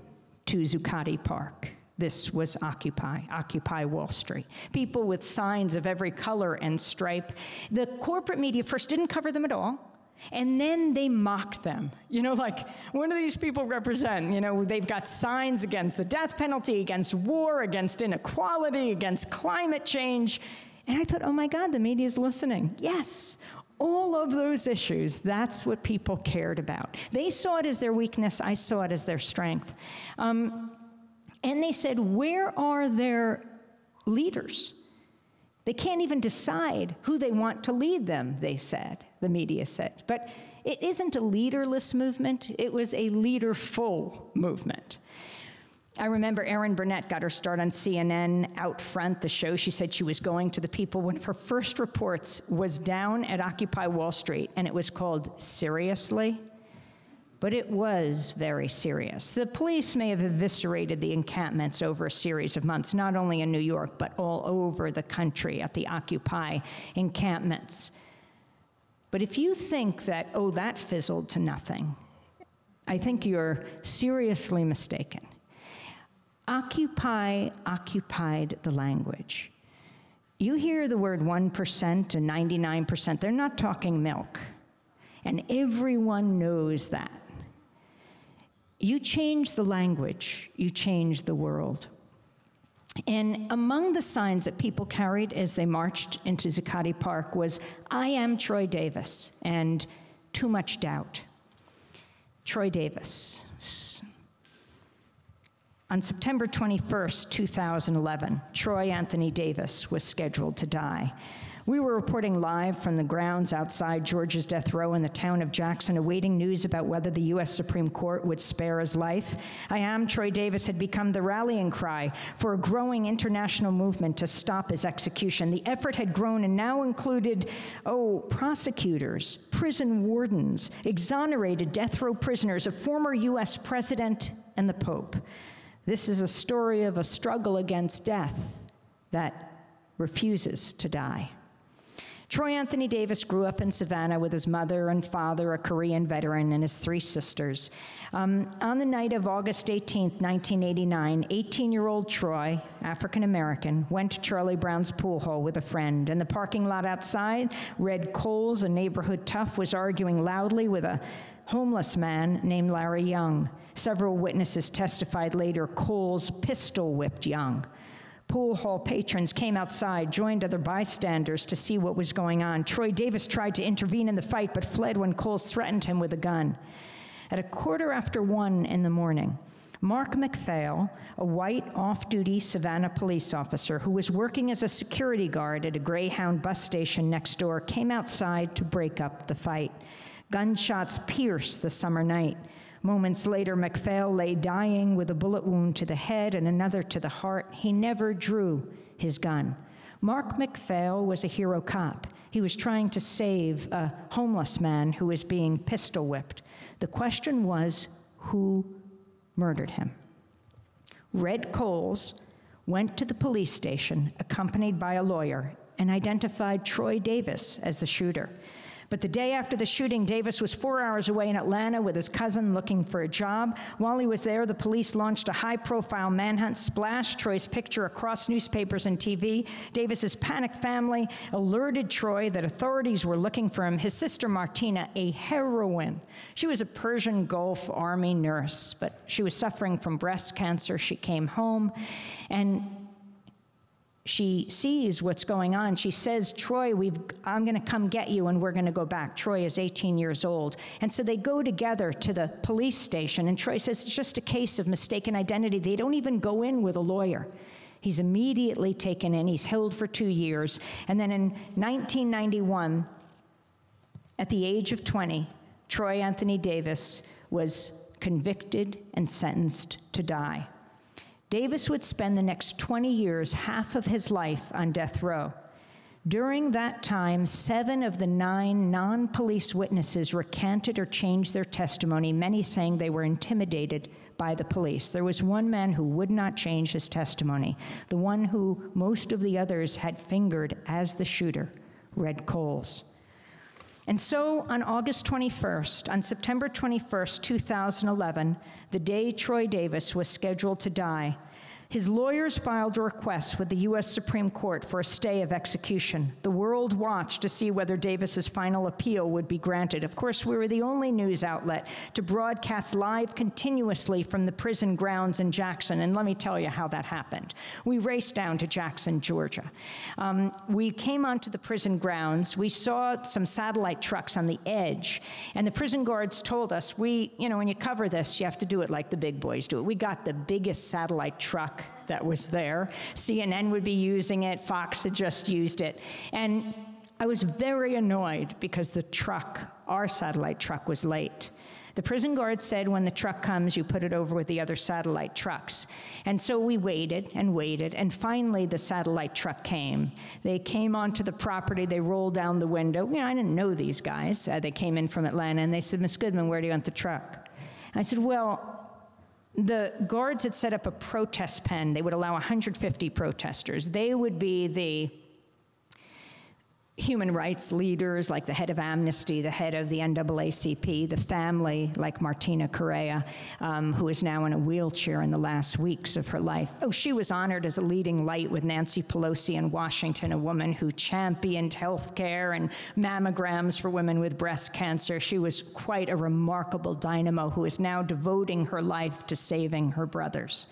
to Zuccotti Park. This was Occupy, Occupy Wall Street. People with signs of every color and stripe. The corporate media first didn't cover them at all. And then they mocked them. You know, like, what do these people represent? You know, they've got signs against the death penalty, against war, against inequality, against climate change. And I thought, oh my God, the media's listening. Yes, all of those issues, that's what people cared about. They saw it as their weakness, I saw it as their strength. Um, and they said, where are their leaders? They can't even decide who they want to lead them, they said, the media said. But it isn't a leaderless movement, it was a leaderful movement. I remember Erin Burnett got her start on CNN out front, the show. She said she was going to the people. One of her first reports was down at Occupy Wall Street, and it was called Seriously? But it was very serious. The police may have eviscerated the encampments over a series of months, not only in New York, but all over the country at the Occupy encampments. But if you think that, oh, that fizzled to nothing, I think you're seriously mistaken. Occupy occupied the language. You hear the word 1% and 99%, they're not talking milk. And everyone knows that. You change the language, you change the world. And among the signs that people carried as they marched into Zuccotti Park was, I am Troy Davis, and too much doubt. Troy Davis. On September 21st, 2011, Troy Anthony Davis was scheduled to die. We were reporting live from the grounds outside Georgia's death row in the town of Jackson, awaiting news about whether the U.S. Supreme Court would spare his life. I am Troy Davis had become the rallying cry for a growing international movement to stop his execution. The effort had grown and now included, oh, prosecutors, prison wardens, exonerated death row prisoners, a former U.S. president, and the Pope. This is a story of a struggle against death that refuses to die. Troy Anthony Davis grew up in Savannah with his mother and father, a Korean veteran, and his three sisters. Um, on the night of August 18, 1989, 18 year old Troy, African American, went to Charlie Brown's pool hall with a friend. In the parking lot outside, Red Coles, a neighborhood tough, was arguing loudly with a homeless man named Larry Young. Several witnesses testified later Coles pistol whipped Young. Pool hall patrons came outside, joined other bystanders to see what was going on. Troy Davis tried to intervene in the fight, but fled when Coles threatened him with a gun. At a quarter after one in the morning, Mark McPhail, a white off duty Savannah police officer who was working as a security guard at a Greyhound bus station next door, came outside to break up the fight. Gunshots pierced the summer night. Moments later, McPhail lay dying with a bullet wound to the head and another to the heart. He never drew his gun. Mark McPhail was a hero cop. He was trying to save a homeless man who was being pistol whipped. The question was who murdered him? Red Coles went to the police station accompanied by a lawyer and identified Troy Davis as the shooter. But the day after the shooting, Davis was four hours away in Atlanta with his cousin looking for a job. While he was there, the police launched a high profile manhunt, splashed Troy's picture across newspapers and TV. Davis's panicked family alerted Troy that authorities were looking for him. His sister Martina, a heroine. She was a Persian Gulf Army nurse, but she was suffering from breast cancer. She came home and she sees what's going on. She says, Troy, I'm going to come get you and we're going to go back. Troy is 18 years old. And so they go together to the police station, and Troy says, It's just a case of mistaken identity. They don't even go in with a lawyer. He's immediately taken in, he's held for two years. And then in 1991, at the age of 20, Troy Anthony Davis was convicted and sentenced to die. Davis would spend the next 20 years, half of his life, on death row. During that time, seven of the nine non police witnesses recanted or changed their testimony, many saying they were intimidated by the police. There was one man who would not change his testimony, the one who most of the others had fingered as the shooter, Red Coles. And so on August 21st, on September 21st, 2011, the day Troy Davis was scheduled to die, his lawyers filed a request with the U.S. Supreme Court for a stay of execution. The world watched to see whether Davis's final appeal would be granted. Of course, we were the only news outlet to broadcast live continuously from the prison grounds in Jackson, and let me tell you how that happened. We raced down to Jackson, Georgia. Um, we came onto the prison grounds. We saw some satellite trucks on the edge, and the prison guards told us, "We, you know, when you cover this, you have to do it like the big boys do it." We got the biggest satellite truck that was there. CNN would be using it, Fox had just used it. And I was very annoyed because the truck, our satellite truck, was late. The prison guard said, when the truck comes, you put it over with the other satellite trucks. And so we waited and waited, and finally the satellite truck came. They came onto the property, they rolled down the window. You know, I didn't know these guys. Uh, they came in from Atlanta, and they said, Miss Goodman, where do you want the truck? I said, well, the guards had set up a protest pen. They would allow 150 protesters. They would be the human rights leaders like the head of Amnesty, the head of the NAACP, the family like Martina Correia, um, who is now in a wheelchair in the last weeks of her life. Oh, she was honored as a leading light with Nancy Pelosi in Washington, a woman who championed health care and mammograms for women with breast cancer. She was quite a remarkable dynamo who is now devoting her life to saving her brothers.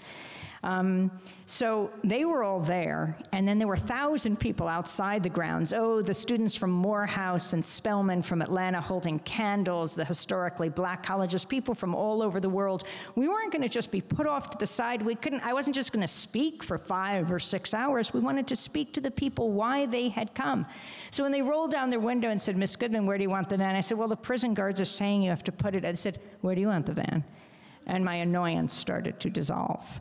Um, so they were all there, and then there were 1,000 people outside the grounds. Oh, the students from Morehouse and Spelman from Atlanta holding candles, the historically black colleges, people from all over the world. We weren't going to just be put off to the side. We couldn't, I wasn't just going to speak for five or six hours. We wanted to speak to the people why they had come. So when they rolled down their window and said, Miss Goodman, where do you want the van? I said, Well, the prison guards are saying you have to put it. I said, Where do you want the van? and my annoyance started to dissolve.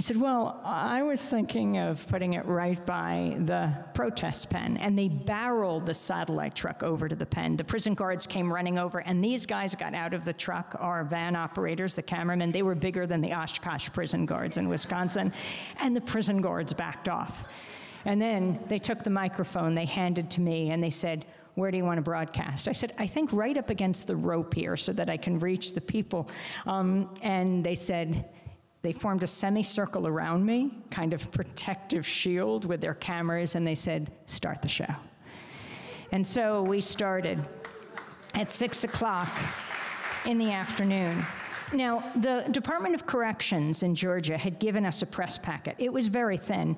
I said, Well, I was thinking of putting it right by the protest pen. And they barreled the satellite truck over to the pen. The prison guards came running over, and these guys got out of the truck, our van operators, the cameramen. They were bigger than the Oshkosh prison guards in Wisconsin. And the prison guards backed off. And then they took the microphone, they handed to me, and they said, where do you want to broadcast? I said, I think right up against the rope here so that I can reach the people. Um, and they said, they formed a semicircle around me, kind of protective shield with their cameras, and they said, start the show. And so we started at six o'clock in the afternoon. Now, the Department of Corrections in Georgia had given us a press packet. It was very thin.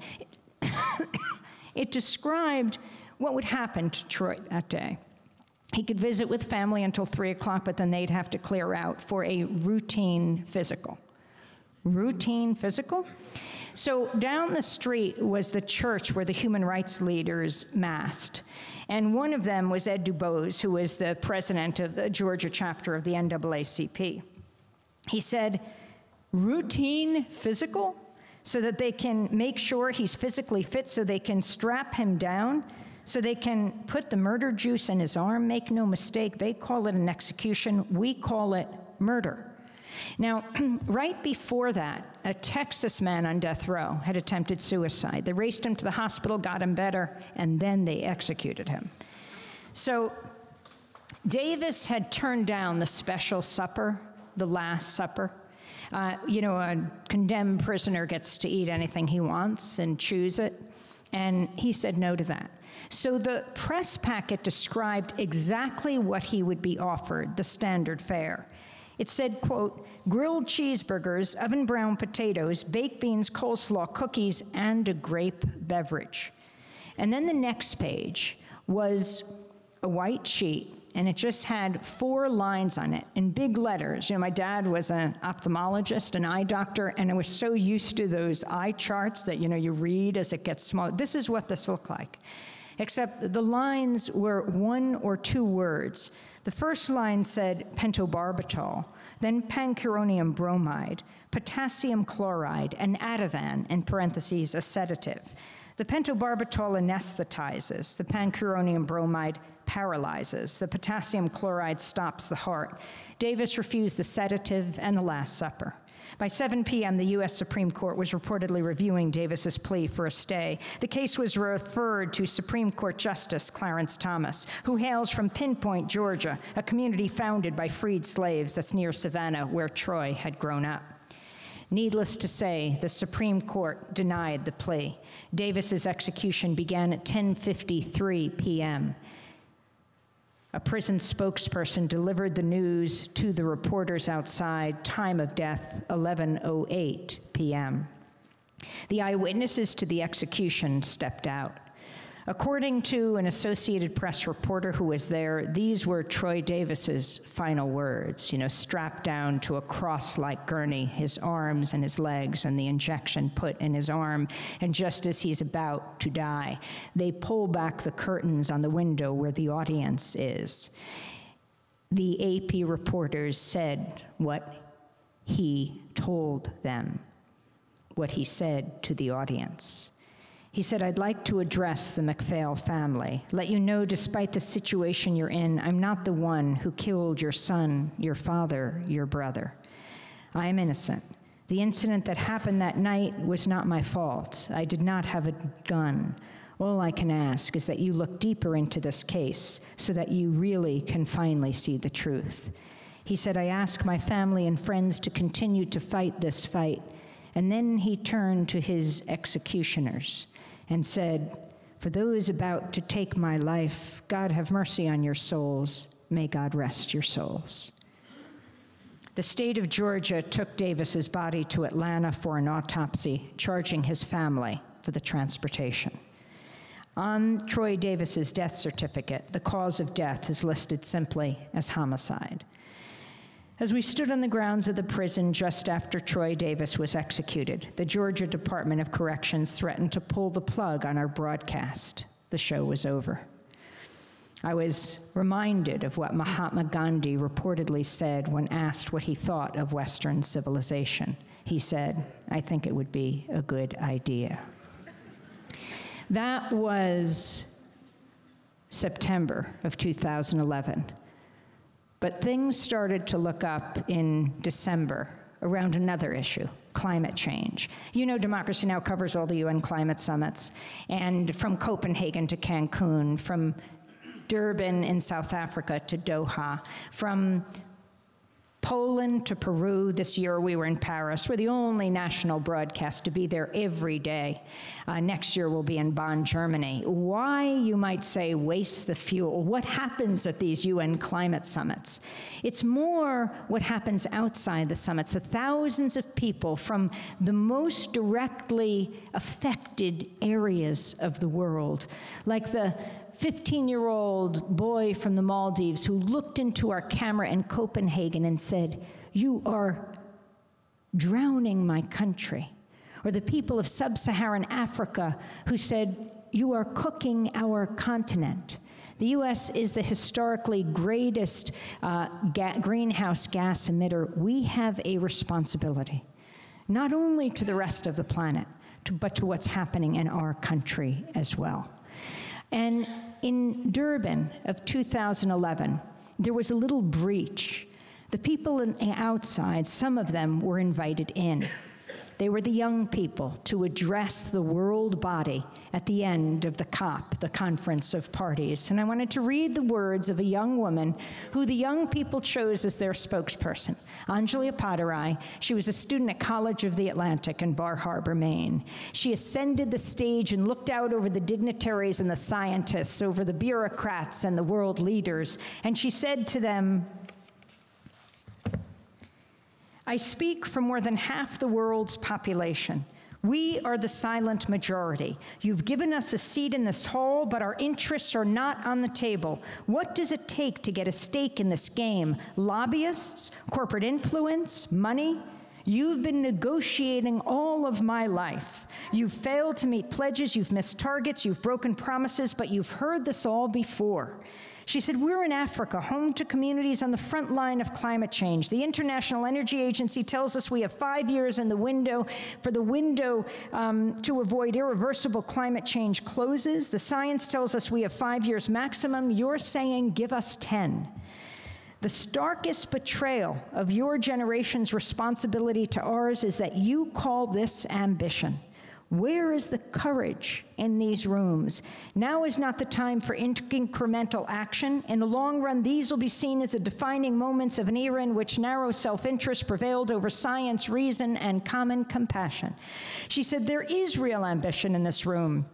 it described what would happen to Troy that day. He could visit with family until 3 o'clock, but then they'd have to clear out for a routine physical. Routine physical? So down the street was the church where the human rights leaders massed. And one of them was Ed Dubose, who was the president of the Georgia chapter of the NAACP. He said, routine physical? So that they can make sure he's physically fit, so they can strap him down so they can put the murder juice in his arm. Make no mistake, they call it an execution. We call it murder. Now, right before that, a Texas man on death row had attempted suicide. They raced him to the hospital, got him better, and then they executed him. So, Davis had turned down the special supper, the Last Supper. Uh, you know, a condemned prisoner gets to eat anything he wants and choose it. And he said no to that. So the press packet described exactly what he would be offered, the standard fare. It said, quote, grilled cheeseburgers, oven brown potatoes, baked beans, coleslaw, cookies, and a grape beverage. And then the next page was a white sheet and it just had four lines on it in big letters. You know, my dad was an ophthalmologist, an eye doctor, and I was so used to those eye charts that, you know, you read as it gets small. This is what this looked like except the lines were one or two words. The first line said pentobarbital, then pancuronium bromide, potassium chloride, and Ativan, in parentheses, a sedative. The pentobarbital anesthetizes, the pancuronium bromide paralyzes, the potassium chloride stops the heart. Davis refused the sedative and the Last Supper. By 7 p.m., the U.S. Supreme Court was reportedly reviewing Davis's plea for a stay. The case was referred to Supreme Court Justice Clarence Thomas, who hails from Pinpoint, Georgia, a community founded by freed slaves that's near Savannah, where Troy had grown up. Needless to say, the Supreme Court denied the plea. Davis's execution began at 10:53 p.m a prison spokesperson delivered the news to the reporters outside, time of death 11:08 p.m. The eyewitnesses to the execution stepped out. According to an Associated Press reporter who was there, these were Troy Davis's final words, you know, strapped down to a cross-like gurney, his arms and his legs and the injection put in his arm, and just as he's about to die, they pull back the curtains on the window where the audience is. The AP reporters said what he told them, what he said to the audience. He said, I'd like to address the McPhail family. Let you know, despite the situation you're in, I'm not the one who killed your son, your father, your brother. I am innocent. The incident that happened that night was not my fault. I did not have a gun. All I can ask is that you look deeper into this case so that you really can finally see the truth. He said, I ask my family and friends to continue to fight this fight. And then he turned to his executioners and said, For those about to take my life, God have mercy on your souls. May God rest your souls. The state of Georgia took Davis's body to Atlanta for an autopsy, charging his family for the transportation. On Troy Davis's death certificate, the cause of death is listed simply as homicide. As we stood on the grounds of the prison just after Troy Davis was executed, the Georgia Department of Corrections threatened to pull the plug on our broadcast. The show was over. I was reminded of what Mahatma Gandhi reportedly said when asked what he thought of Western civilization. He said, I think it would be a good idea. That was September of 2011. But things started to look up in December around another issue climate change. You know, Democracy Now! covers all the UN climate summits, and from Copenhagen to Cancun, from Durban in South Africa to Doha, from Poland to Peru. This year we were in Paris. We're the only national broadcast to be there every day. Uh, next year we'll be in Bonn, Germany. Why, you might say, waste the fuel? What happens at these UN climate summits? It's more what happens outside the summits. The thousands of people from the most directly affected areas of the world, like the 15 year old boy from the Maldives who looked into our camera in Copenhagen and said, You are drowning my country. Or the people of sub Saharan Africa who said, You are cooking our continent. The US is the historically greatest uh, ga- greenhouse gas emitter. We have a responsibility, not only to the rest of the planet, to, but to what's happening in our country as well. And in Durban of 2011, there was a little breach. The people in, outside, some of them were invited in. They were the young people to address the world body at the end of the COP, the Conference of Parties. And I wanted to read the words of a young woman who the young people chose as their spokesperson, Anjali Appadurai. She was a student at College of the Atlantic in Bar Harbor, Maine. She ascended the stage and looked out over the dignitaries and the scientists, over the bureaucrats and the world leaders, and she said to them, I speak for more than half the world's population. We are the silent majority. You've given us a seat in this hall, but our interests are not on the table. What does it take to get a stake in this game? Lobbyists? Corporate influence? Money? You've been negotiating all of my life. You've failed to meet pledges, you've missed targets, you've broken promises, but you've heard this all before. She said, We're in Africa, home to communities on the front line of climate change. The International Energy Agency tells us we have five years in the window for the window um, to avoid irreversible climate change closes. The science tells us we have five years maximum. You're saying give us 10. The starkest betrayal of your generation's responsibility to ours is that you call this ambition. Where is the courage in these rooms? Now is not the time for incremental action. In the long run, these will be seen as the defining moments of an era in which narrow self interest prevailed over science, reason, and common compassion. She said, There is real ambition in this room,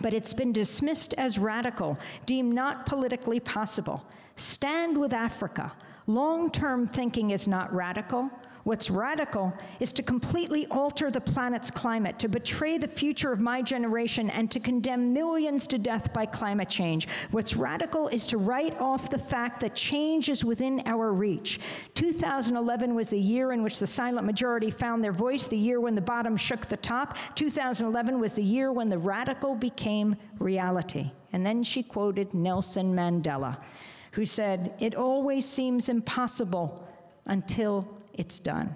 but it's been dismissed as radical, deemed not politically possible. Stand with Africa. Long term thinking is not radical. What's radical is to completely alter the planet's climate, to betray the future of my generation, and to condemn millions to death by climate change. What's radical is to write off the fact that change is within our reach. 2011 was the year in which the silent majority found their voice, the year when the bottom shook the top. 2011 was the year when the radical became reality. And then she quoted Nelson Mandela, who said, It always seems impossible until it's done.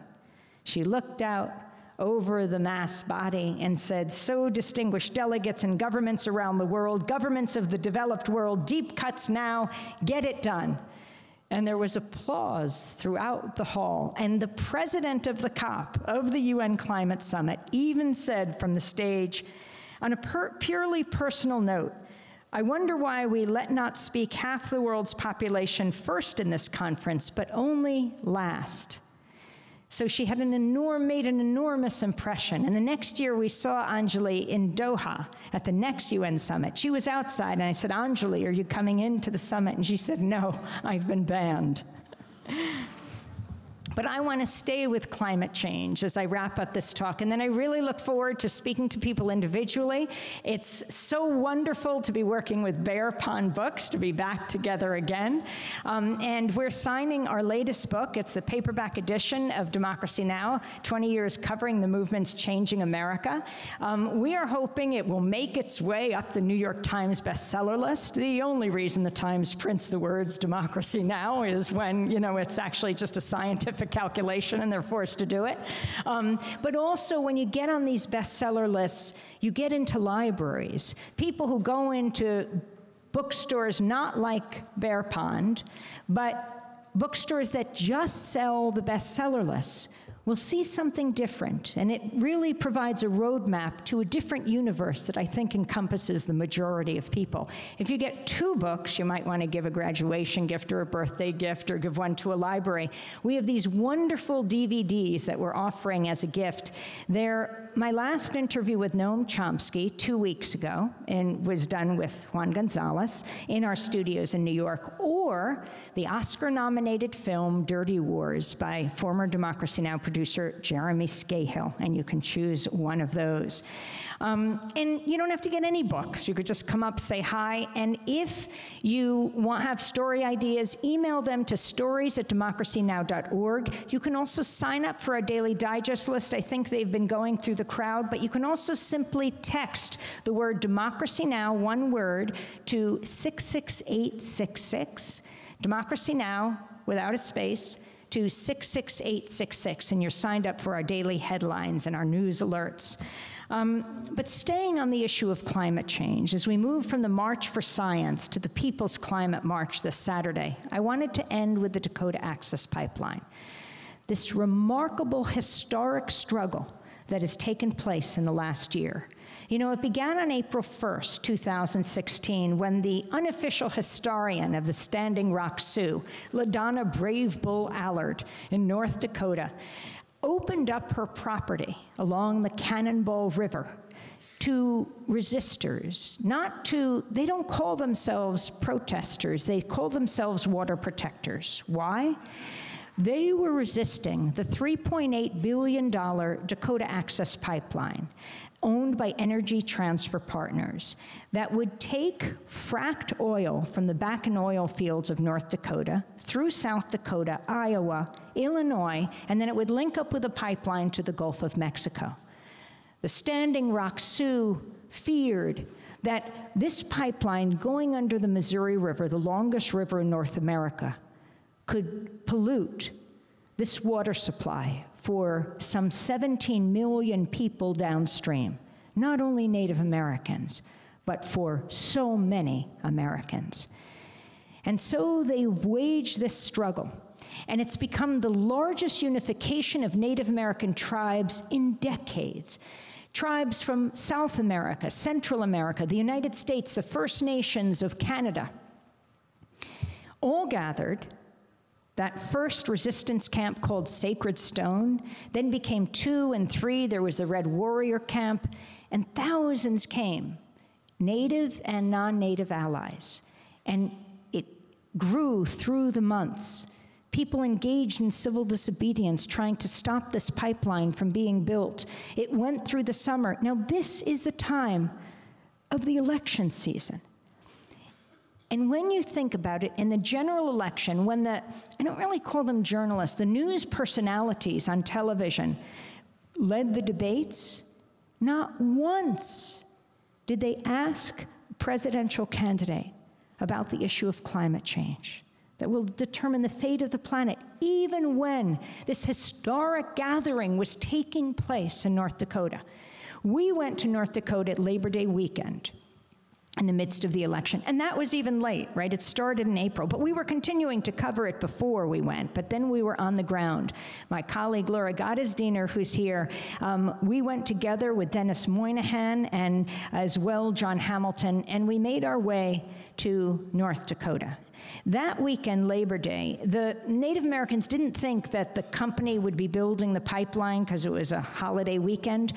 She looked out over the mass body and said, So, distinguished delegates and governments around the world, governments of the developed world, deep cuts now, get it done. And there was applause throughout the hall. And the president of the COP, of the UN Climate Summit, even said from the stage, on a per purely personal note, I wonder why we let not speak half the world's population first in this conference, but only last. So she had an enorm, made an enormous impression. And the next year we saw Anjali in Doha at the next UN summit. She was outside, and I said, Anjali, are you coming into the summit? And she said, No, I've been banned. But I want to stay with climate change as I wrap up this talk. And then I really look forward to speaking to people individually. It's so wonderful to be working with Bear Pond Books, to be back together again. Um, and we're signing our latest book. It's the paperback edition of Democracy Now! 20 years covering the movements changing America. Um, we are hoping it will make its way up the New York Times bestseller list. The only reason the Times prints the words Democracy Now! is when, you know, it's actually just a scientific calculation and they're forced to do it. Um, but also, when you get on these bestseller lists, you get into libraries. People who go into bookstores not like Bear Pond, but bookstores that just sell the bestseller lists we'll see something different. And it really provides a roadmap to a different universe that I think encompasses the majority of people. If you get two books, you might want to give a graduation gift or a birthday gift or give one to a library. We have these wonderful DVDs that we're offering as a gift. They're my last interview with Noam Chomsky two weeks ago and was done with Juan Gonzalez in our studios in New York, or the Oscar nominated film Dirty Wars by former Democracy Now! Producer Jeremy Scahill, and you can choose one of those. Um, and you don't have to get any books. You could just come up, say hi, and if you want have story ideas, email them to stories at democracynow.org. You can also sign up for our daily digest list. I think they've been going through the crowd, but you can also simply text the word Democracy Now, one word, to 66866. Democracy Now, without a space, to 66866, and you're signed up for our daily headlines and our news alerts. Um, but staying on the issue of climate change, as we move from the March for Science to the People's Climate March this Saturday, I wanted to end with the Dakota Access Pipeline. This remarkable historic struggle that has taken place in the last year. You know, it began on April 1st, 2016, when the unofficial historian of the Standing Rock Sioux, LaDonna Brave Bull Allard in North Dakota, opened up her property along the Cannonball River to resistors, not to, they don't call themselves protesters, they call themselves water protectors. Why? They were resisting the $3.8 billion Dakota Access Pipeline owned by Energy Transfer Partners that would take fracked oil from the Bakken oil fields of North Dakota through South Dakota, Iowa, Illinois, and then it would link up with a pipeline to the Gulf of Mexico. The Standing Rock Sioux feared that this pipeline going under the Missouri River, the longest river in North America, could pollute this water supply for some 17 million people downstream, not only Native Americans, but for so many Americans. And so they've waged this struggle, and it's become the largest unification of Native American tribes in decades. Tribes from South America, Central America, the United States, the First Nations of Canada, all gathered that first resistance camp called Sacred Stone then became two and three. There was the Red Warrior Camp, and thousands came, native and non native allies. And it grew through the months. People engaged in civil disobedience trying to stop this pipeline from being built. It went through the summer. Now, this is the time of the election season. And when you think about it, in the general election, when the, I don't really call them journalists, the news personalities on television led the debates, not once did they ask a presidential candidate about the issue of climate change that will determine the fate of the planet, even when this historic gathering was taking place in North Dakota. We went to North Dakota at Labor Day weekend in the midst of the election. And that was even late, right? It started in April, but we were continuing to cover it before we went, but then we were on the ground. My colleague Laura Gottesdiener, who's here, um, we went together with Dennis Moynihan and as well John Hamilton, and we made our way to North Dakota. That weekend, Labor Day, the Native Americans didn't think that the company would be building the pipeline because it was a holiday weekend,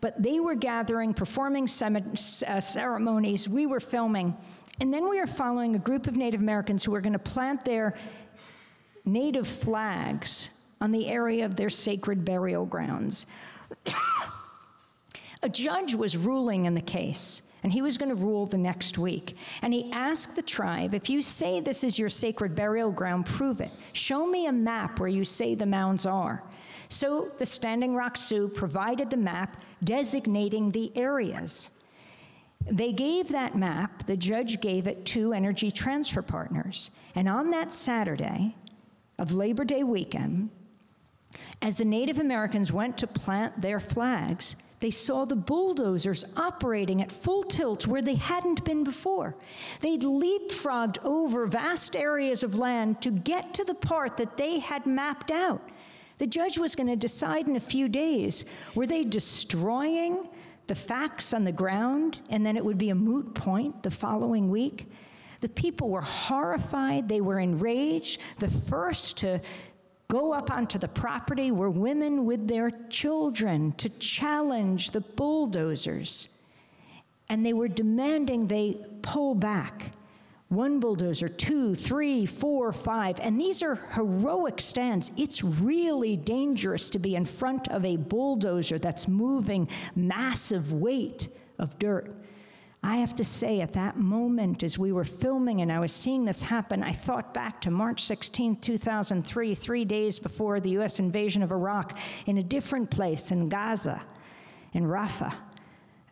but they were gathering, performing uh, ceremonies, we were filming, and then we were following a group of Native Americans who were going to plant their native flags on the area of their sacred burial grounds. A judge was ruling in the case, and he was going to rule the next week. And he asked the tribe, If you say this is your sacred burial ground, prove it. Show me a map where you say the mounds are. So the Standing Rock Sioux provided the map designating the areas. They gave that map, the judge gave it to Energy Transfer Partners. And on that Saturday of Labor Day weekend, as the Native Americans went to plant their flags, they saw the bulldozers operating at full tilt where they hadn't been before. They'd leapfrogged over vast areas of land to get to the part that they had mapped out. The judge was going to decide in a few days were they destroying the facts on the ground and then it would be a moot point the following week? The people were horrified, they were enraged. The first to go up onto the property were women with their children to challenge the bulldozers. And they were demanding they pull back. One bulldozer, two, three, four, five, and these are heroic stands. It's really dangerous to be in front of a bulldozer that's moving massive weight of dirt. I have to say, at that moment, as we were filming and I was seeing this happen, I thought back to March 16, 2003, three days before the US invasion of Iraq, in a different place in Gaza, in Rafah.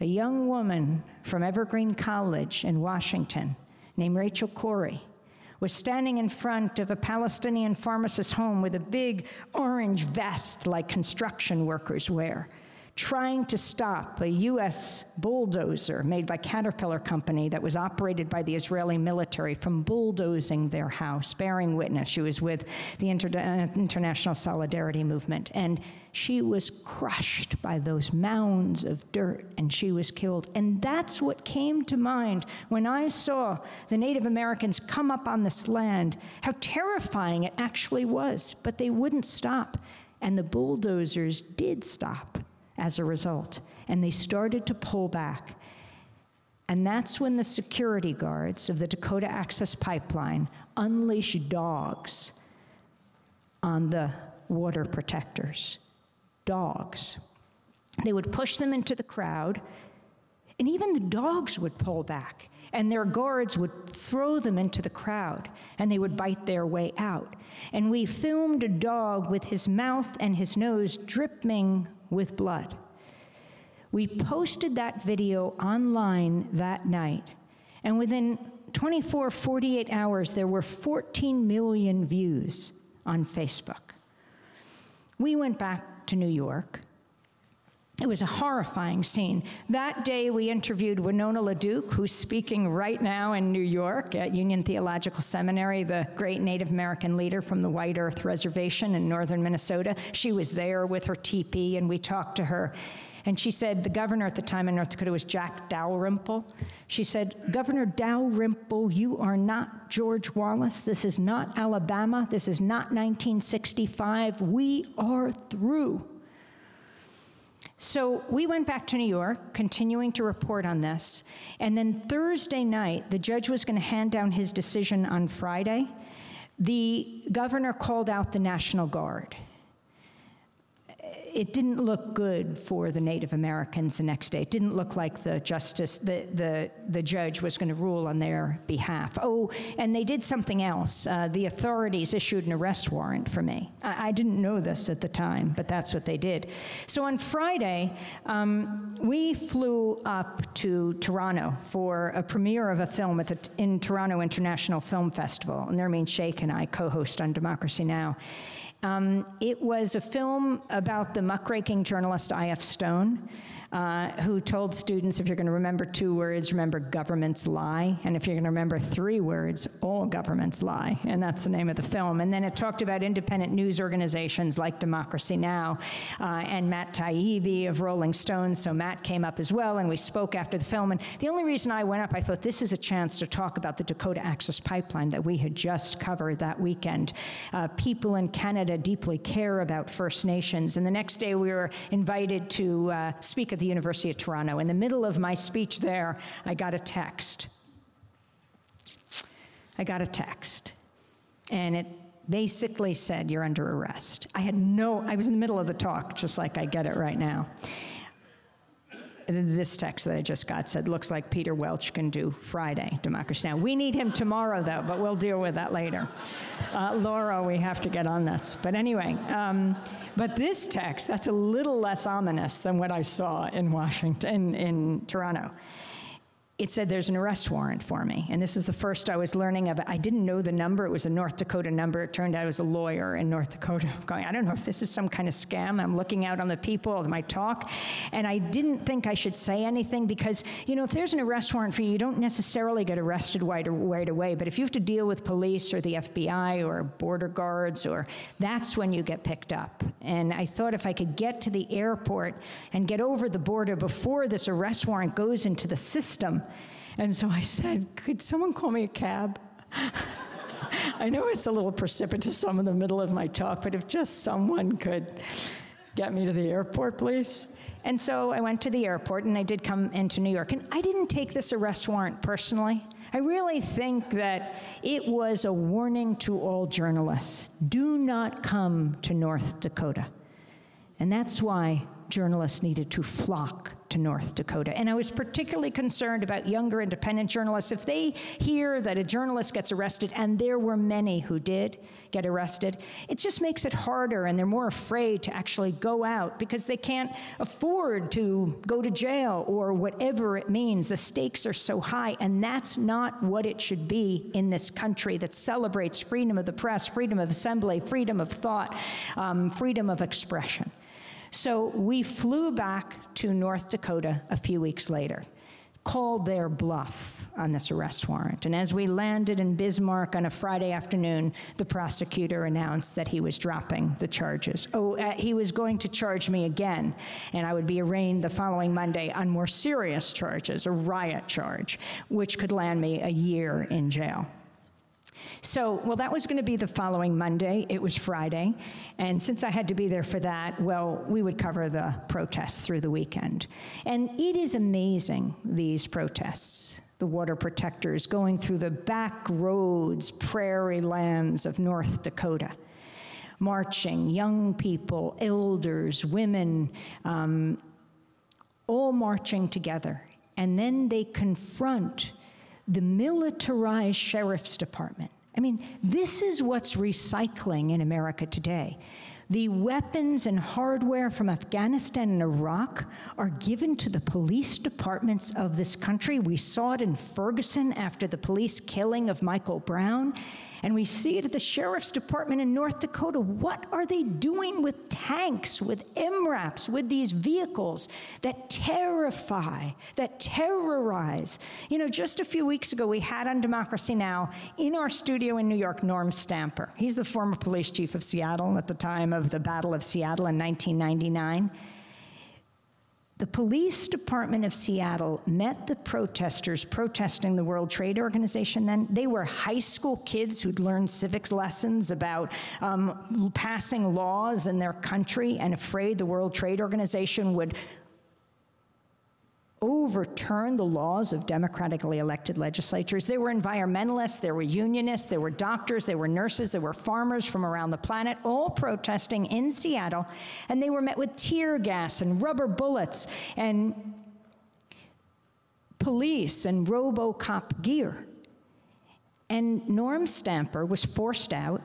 A young woman from Evergreen College in Washington named Rachel Corrie was standing in front of a Palestinian pharmacist's home with a big orange vest like construction workers wear trying to stop a US bulldozer made by Caterpillar Company that was operated by the Israeli military from bulldozing their house, bearing witness. She was with the Inter- International Solidarity Movement, and she was crushed by those mounds of dirt, and she was killed. And that's what came to mind when I saw the Native Americans come up on this land, how terrifying it actually was. But they wouldn't stop, and the bulldozers did stop as a result. And they started to pull back. And that's when the security guards of the Dakota Access Pipeline unleashed dogs on the water protectors. Dogs. They would push them into the crowd, and even the dogs would pull back, and their guards would throw them into the crowd, and they would bite their way out. And we filmed a dog with his mouth and his nose dripping with blood. We posted that video online that night, and within 24, 48 hours, there were 14 million views on Facebook. We went back to New York it was a horrifying scene. That day, we interviewed Winona LaDuke, who's speaking right now in New York at Union Theological Seminary, the great Native American leader from the White Earth Reservation in northern Minnesota. She was there with her teepee, and we talked to her. And she said, the governor at the time in North Dakota was Jack Dalrymple. She said, Governor Dalrymple, you are not George Wallace. This is not Alabama. This is not 1965. We are through. So we went back to New York, continuing to report on this. And then Thursday night, the judge was going to hand down his decision on Friday. The governor called out the National Guard it didn't look good for the Native Americans the next day. It didn't look like the justice, the, the, the judge was going to rule on their behalf. Oh, and they did something else. Uh, the authorities issued an arrest warrant for me. I, I, didn't know this at the time, but that's what they did. So on Friday, um, we flew up to Toronto for a premiere of a film at the, in Toronto International Film Festival. And Nermeen Sheikh and I co-host on Democracy Now! Um, it was a film about the muckraking journalist I.F. Stone uh, who told students if you're going to remember two words, remember governments lie. And if you're going to remember three words, all governments lie. And that's the name of the film. And then it talked about independent news organizations like Democracy Now! Uh, and Matt Taibbi of Rolling Stones. So Matt came up as well, and we spoke after the film. And the only reason I went up, I thought this is a chance to talk about the Dakota Access Pipeline that we had just covered that weekend. Uh, people in Canada deeply care about First Nations. And the next day we were invited to uh, speak at the University of Toronto. In the middle of my speech there, I got a text. I got a text. And it basically said, You're under arrest. I had no, I was in the middle of the talk, just like I get it right now. This text that I just got said, Looks like Peter Welch can do Friday, Democracy Now! We need him tomorrow, though, but we'll deal with that later. Uh, Laura, we have to get on this. But anyway, um, but this text, that's a little less ominous than what I saw in Washington, in, in Toronto it said there's an arrest warrant for me. And this is the first I was learning of it. I didn't know the number. It was a North Dakota number. It turned out I was a lawyer in North Dakota. Going, I don't know if this is some kind of scam. I'm looking out on the people of my talk. And I didn't think I should say anything because, you know, if there's an arrest warrant for you, you don't necessarily get arrested right, right away. But if you have to deal with police or the FBI or border guards, or that's when you get picked up. And I thought if I could get to the airport and get over the border before this arrest warrant goes into the system, and so I said, Could someone call me a cab? I know it's a little precipitous, I'm in the middle of my talk, but if just someone could get me to the airport, please. And so I went to the airport and I did come into New York. And I didn't take this arrest warrant personally. I really think that it was a warning to all journalists do not come to North Dakota. And that's why journalists needed to flock to North Dakota. And I was particularly concerned about younger independent journalists. If they hear that a journalist gets arrested, and there were many who did get arrested, it just makes it harder and they're more afraid to actually go out because they can't afford to go to jail or whatever it means. The stakes are so high, and that's not what it should be in this country that celebrates freedom of the press, freedom of assembly, freedom of thought, um, freedom of expression. So we flew back to North Dakota a few weeks later, called their bluff on this arrest warrant. And as we landed in Bismarck on a Friday afternoon, the prosecutor announced that he was dropping the charges. Oh, uh, he was going to charge me again, and I would be arraigned the following Monday on more serious charges, a riot charge, which could land me a year in jail. So, well, that was going to be the following Monday. It was Friday. And since I had to be there for that, well, we would cover the protests through the weekend. And it is amazing, these protests. The water protectors going through the back roads, prairie lands of North Dakota marching, young people, elders, women, um, all marching together. And then they confront the militarized sheriff's department. I mean, this is what's recycling in America today. The weapons and hardware from Afghanistan and Iraq are given to the police departments of this country. We saw it in Ferguson after the police killing of Michael Brown. And we see it at the sheriff's department in North Dakota. What are they doing with tanks, with MRAPs, with these vehicles that terrify, that terrorize? You know, just a few weeks ago, we had on Democracy Now! in our studio in New York, Norm Stamper. He's the former police chief of Seattle at the time of the Battle of Seattle in 1999. The police department of Seattle met the protesters protesting the World Trade Organization then. They were high school kids who'd learned civics lessons about um, passing laws in their country and afraid the World Trade Organization would overturn the laws of democratically elected legislatures. There were environmentalists, there were unionists, there were doctors, there were nurses, there were farmers from around the planet, all protesting in Seattle, and they were met with tear gas and rubber bullets and police and RoboCop gear. And Norm Stamper was forced out,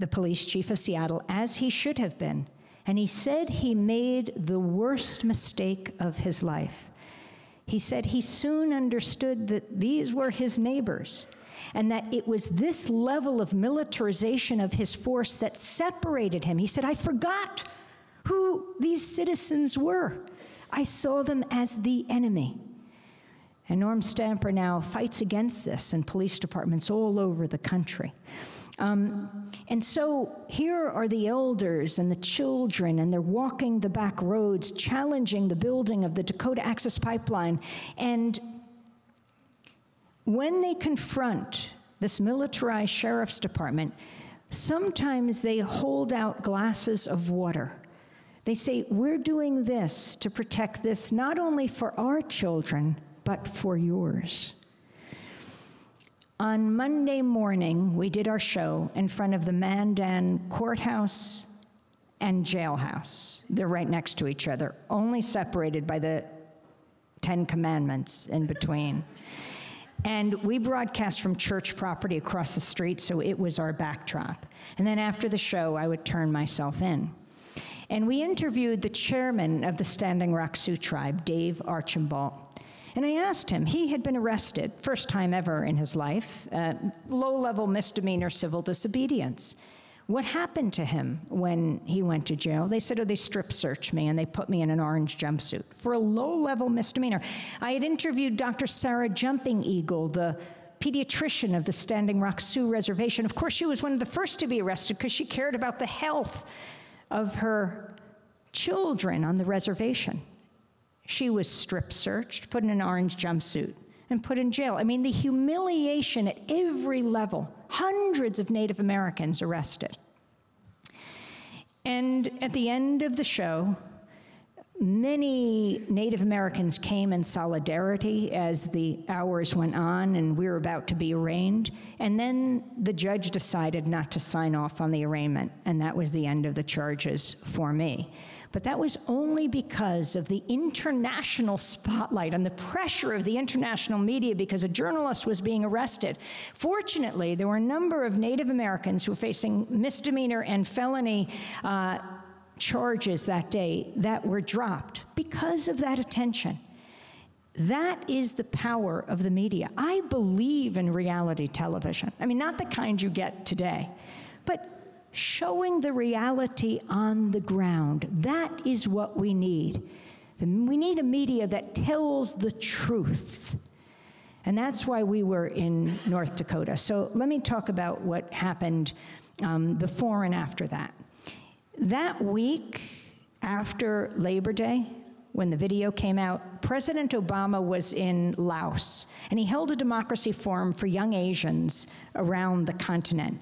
the police chief of Seattle, as he should have been. And he said he made the worst mistake of his life. He said he soon understood that these were his neighbors and that it was this level of militarization of his force that separated him. He said, I forgot who these citizens were. I saw them as the enemy. And Norm Stamper now fights against this in police departments all over the country. Um, and so here are the elders and the children, and they're walking the back roads, challenging the building of the Dakota Access Pipeline. And when they confront this militarized sheriff's department, sometimes they hold out glasses of water. They say, We're doing this to protect this not only for our children, but for yours. On Monday morning, we did our show in front of the Mandan Courthouse and Jailhouse. They're right next to each other, only separated by the Ten Commandments in between. And we broadcast from church property across the street, so it was our backdrop. And then after the show, I would turn myself in. And we interviewed the chairman of the Standing Rock Sioux tribe, Dave Archambault. And I asked him, he had been arrested, first time ever in his life, uh, low level misdemeanor civil disobedience. What happened to him when he went to jail? They said, oh, they strip searched me and they put me in an orange jumpsuit for a low level misdemeanor. I had interviewed Dr. Sarah Jumping Eagle, the pediatrician of the Standing Rock Sioux Reservation. Of course, she was one of the first to be arrested because she cared about the health of her children on the reservation. She was strip searched, put in an orange jumpsuit, and put in jail. I mean, the humiliation at every level, hundreds of Native Americans arrested. And at the end of the show, many Native Americans came in solidarity as the hours went on and we were about to be arraigned. And then the judge decided not to sign off on the arraignment, and that was the end of the charges for me. But that was only because of the international spotlight and the pressure of the international media because a journalist was being arrested. Fortunately, there were a number of Native Americans who were facing misdemeanor and felony. Uh, charges that day that were dropped because of that attention. That is the power of the media. I believe in reality television. I mean, not the kind you get today, but showing the reality on the ground. That is what we need. We need a media that tells the truth. And that's why we were in North Dakota. So let me talk about what happened um, before and after that. That week after Labor Day, when the video came out, President Obama was in Laos, and he held a democracy forum for young Asians around the continent.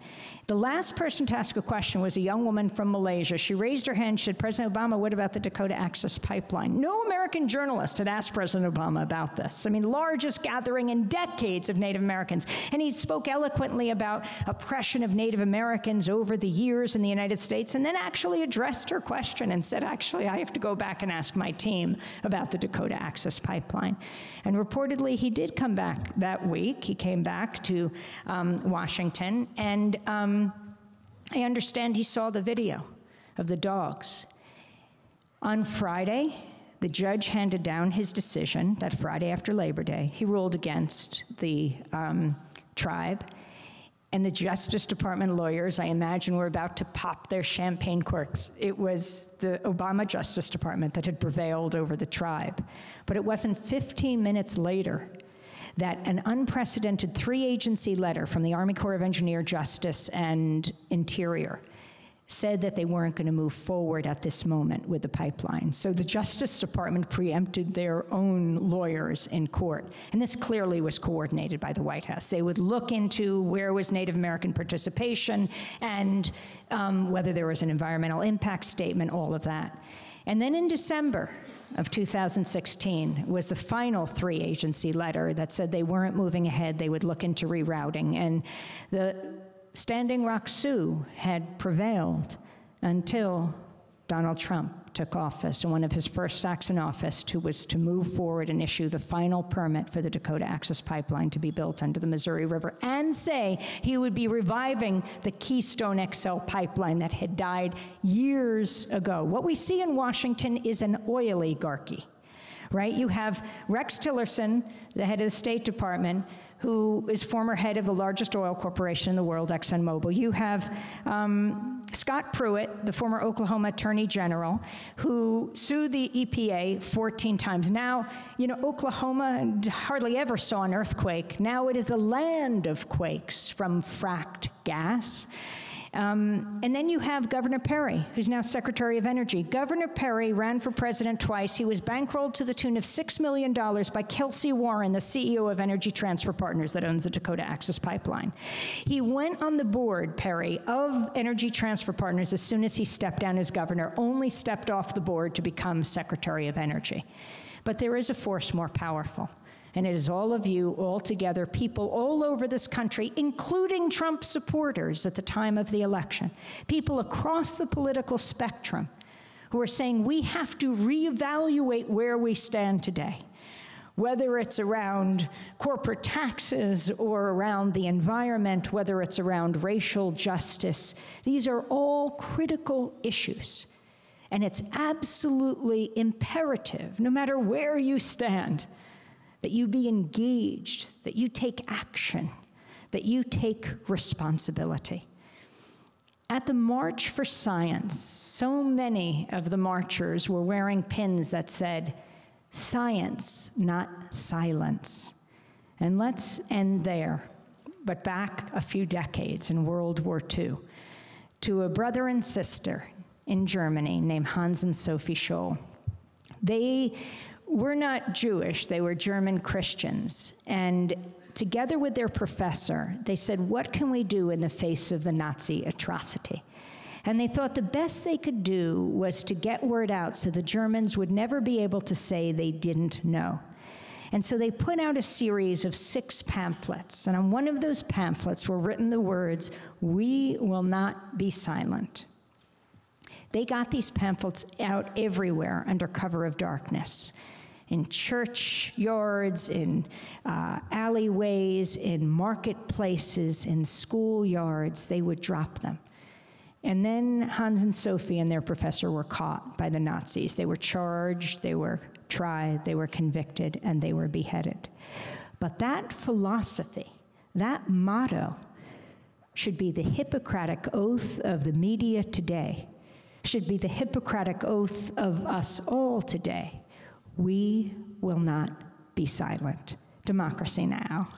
The last person to ask a question was a young woman from Malaysia. She raised her hand, she said, President Obama, what about the Dakota Access Pipeline? No American journalist had asked President Obama about this. I mean, largest gathering in decades of Native Americans. And he spoke eloquently about oppression of Native Americans over the years in the United States, and then actually addressed her question and said, actually, I have to go back and ask my team about the Dakota Access Pipeline. And reportedly, he did come back that week. He came back to um, Washington, and um, I understand he saw the video of the dogs. On Friday, the judge handed down his decision that Friday after Labor Day. He ruled against the um, tribe. And the Justice Department lawyers, I imagine, were about to pop their champagne corks. It was the Obama Justice Department that had prevailed over the tribe. But it wasn't 15 minutes later that an unprecedented three agency letter from the Army Corps of Engineer, Justice, and Interior said that they weren't going to move forward at this moment with the pipeline. So the Justice Department preempted their own lawyers in court. And this clearly was coordinated by the White House. They would look into where was Native American participation and um, whether there was an environmental impact statement, all of that. And then in December, of 2016 was the final three agency letter that said they weren't moving ahead, they would look into rerouting. And the Standing Rock Sioux had prevailed until Donald Trump took office, and one of his first acts in office to, was to move forward and issue the final permit for the Dakota Access Pipeline to be built under the Missouri River, and say he would be reviving the Keystone XL pipeline that had died years ago. What we see in Washington is an oil oligarchy, right? You have Rex Tillerson, the head of the State Department, who is former head of the largest oil corporation in the world, ExxonMobil. You have um, Scott Pruitt, the former Oklahoma Attorney General, who sued the EPA 14 times. Now, you know, Oklahoma hardly ever saw an earthquake. Now it is the land of quakes from fracked gas. Um, and then you have Governor Perry, who's now Secretary of Energy. Governor Perry ran for president twice. He was bankrolled to the tune of $6 million by Kelcy Warren, the CEO of Energy Transfer Partners that owns the Dakota Access Pipeline. He went on the board, Perry, of Energy Transfer Partners as soon as he stepped down as governor, only stepped off the board to become Secretary of Energy. But there is a force more powerful And it is all of you, all together, people all over this country, including Trump supporters at the time of the election, people across the political spectrum who are saying we have to reevaluate where we stand today whether it's around corporate taxes or around the environment, whether it's around racial justice. These are all critical issues. And it's absolutely imperative, no matter where you stand, that you be engaged, that you take action, that you take responsibility. At the March for Science, so many of the marchers were wearing pins that said, Science, not silence. And let's end there, but back a few decades in World War II to a brother and sister in Germany named Hans and Sophie Scholl. They were not Jewish, they were German Christians. And together with their professor, they said, What can we do in the face of the Nazi atrocity? And they thought the best they could do was to get word out so the Germans would never be able to say they didn't know. And so they put out a series of six pamphlets. And on one of those pamphlets were written the words, We will not be silent. They got these pamphlets out everywhere under cover of darkness in church yards, in uh, alleyways, in marketplaces, in schoolyards. They would drop them. And then Hans and Sophie and their professor were caught by the Nazis. They were charged, they were tried, they were convicted, and they were beheaded. But that philosophy, that motto, should be the Hippocratic oath of the media today, should be the Hippocratic oath of us all today. We will not be silent. Democracy now.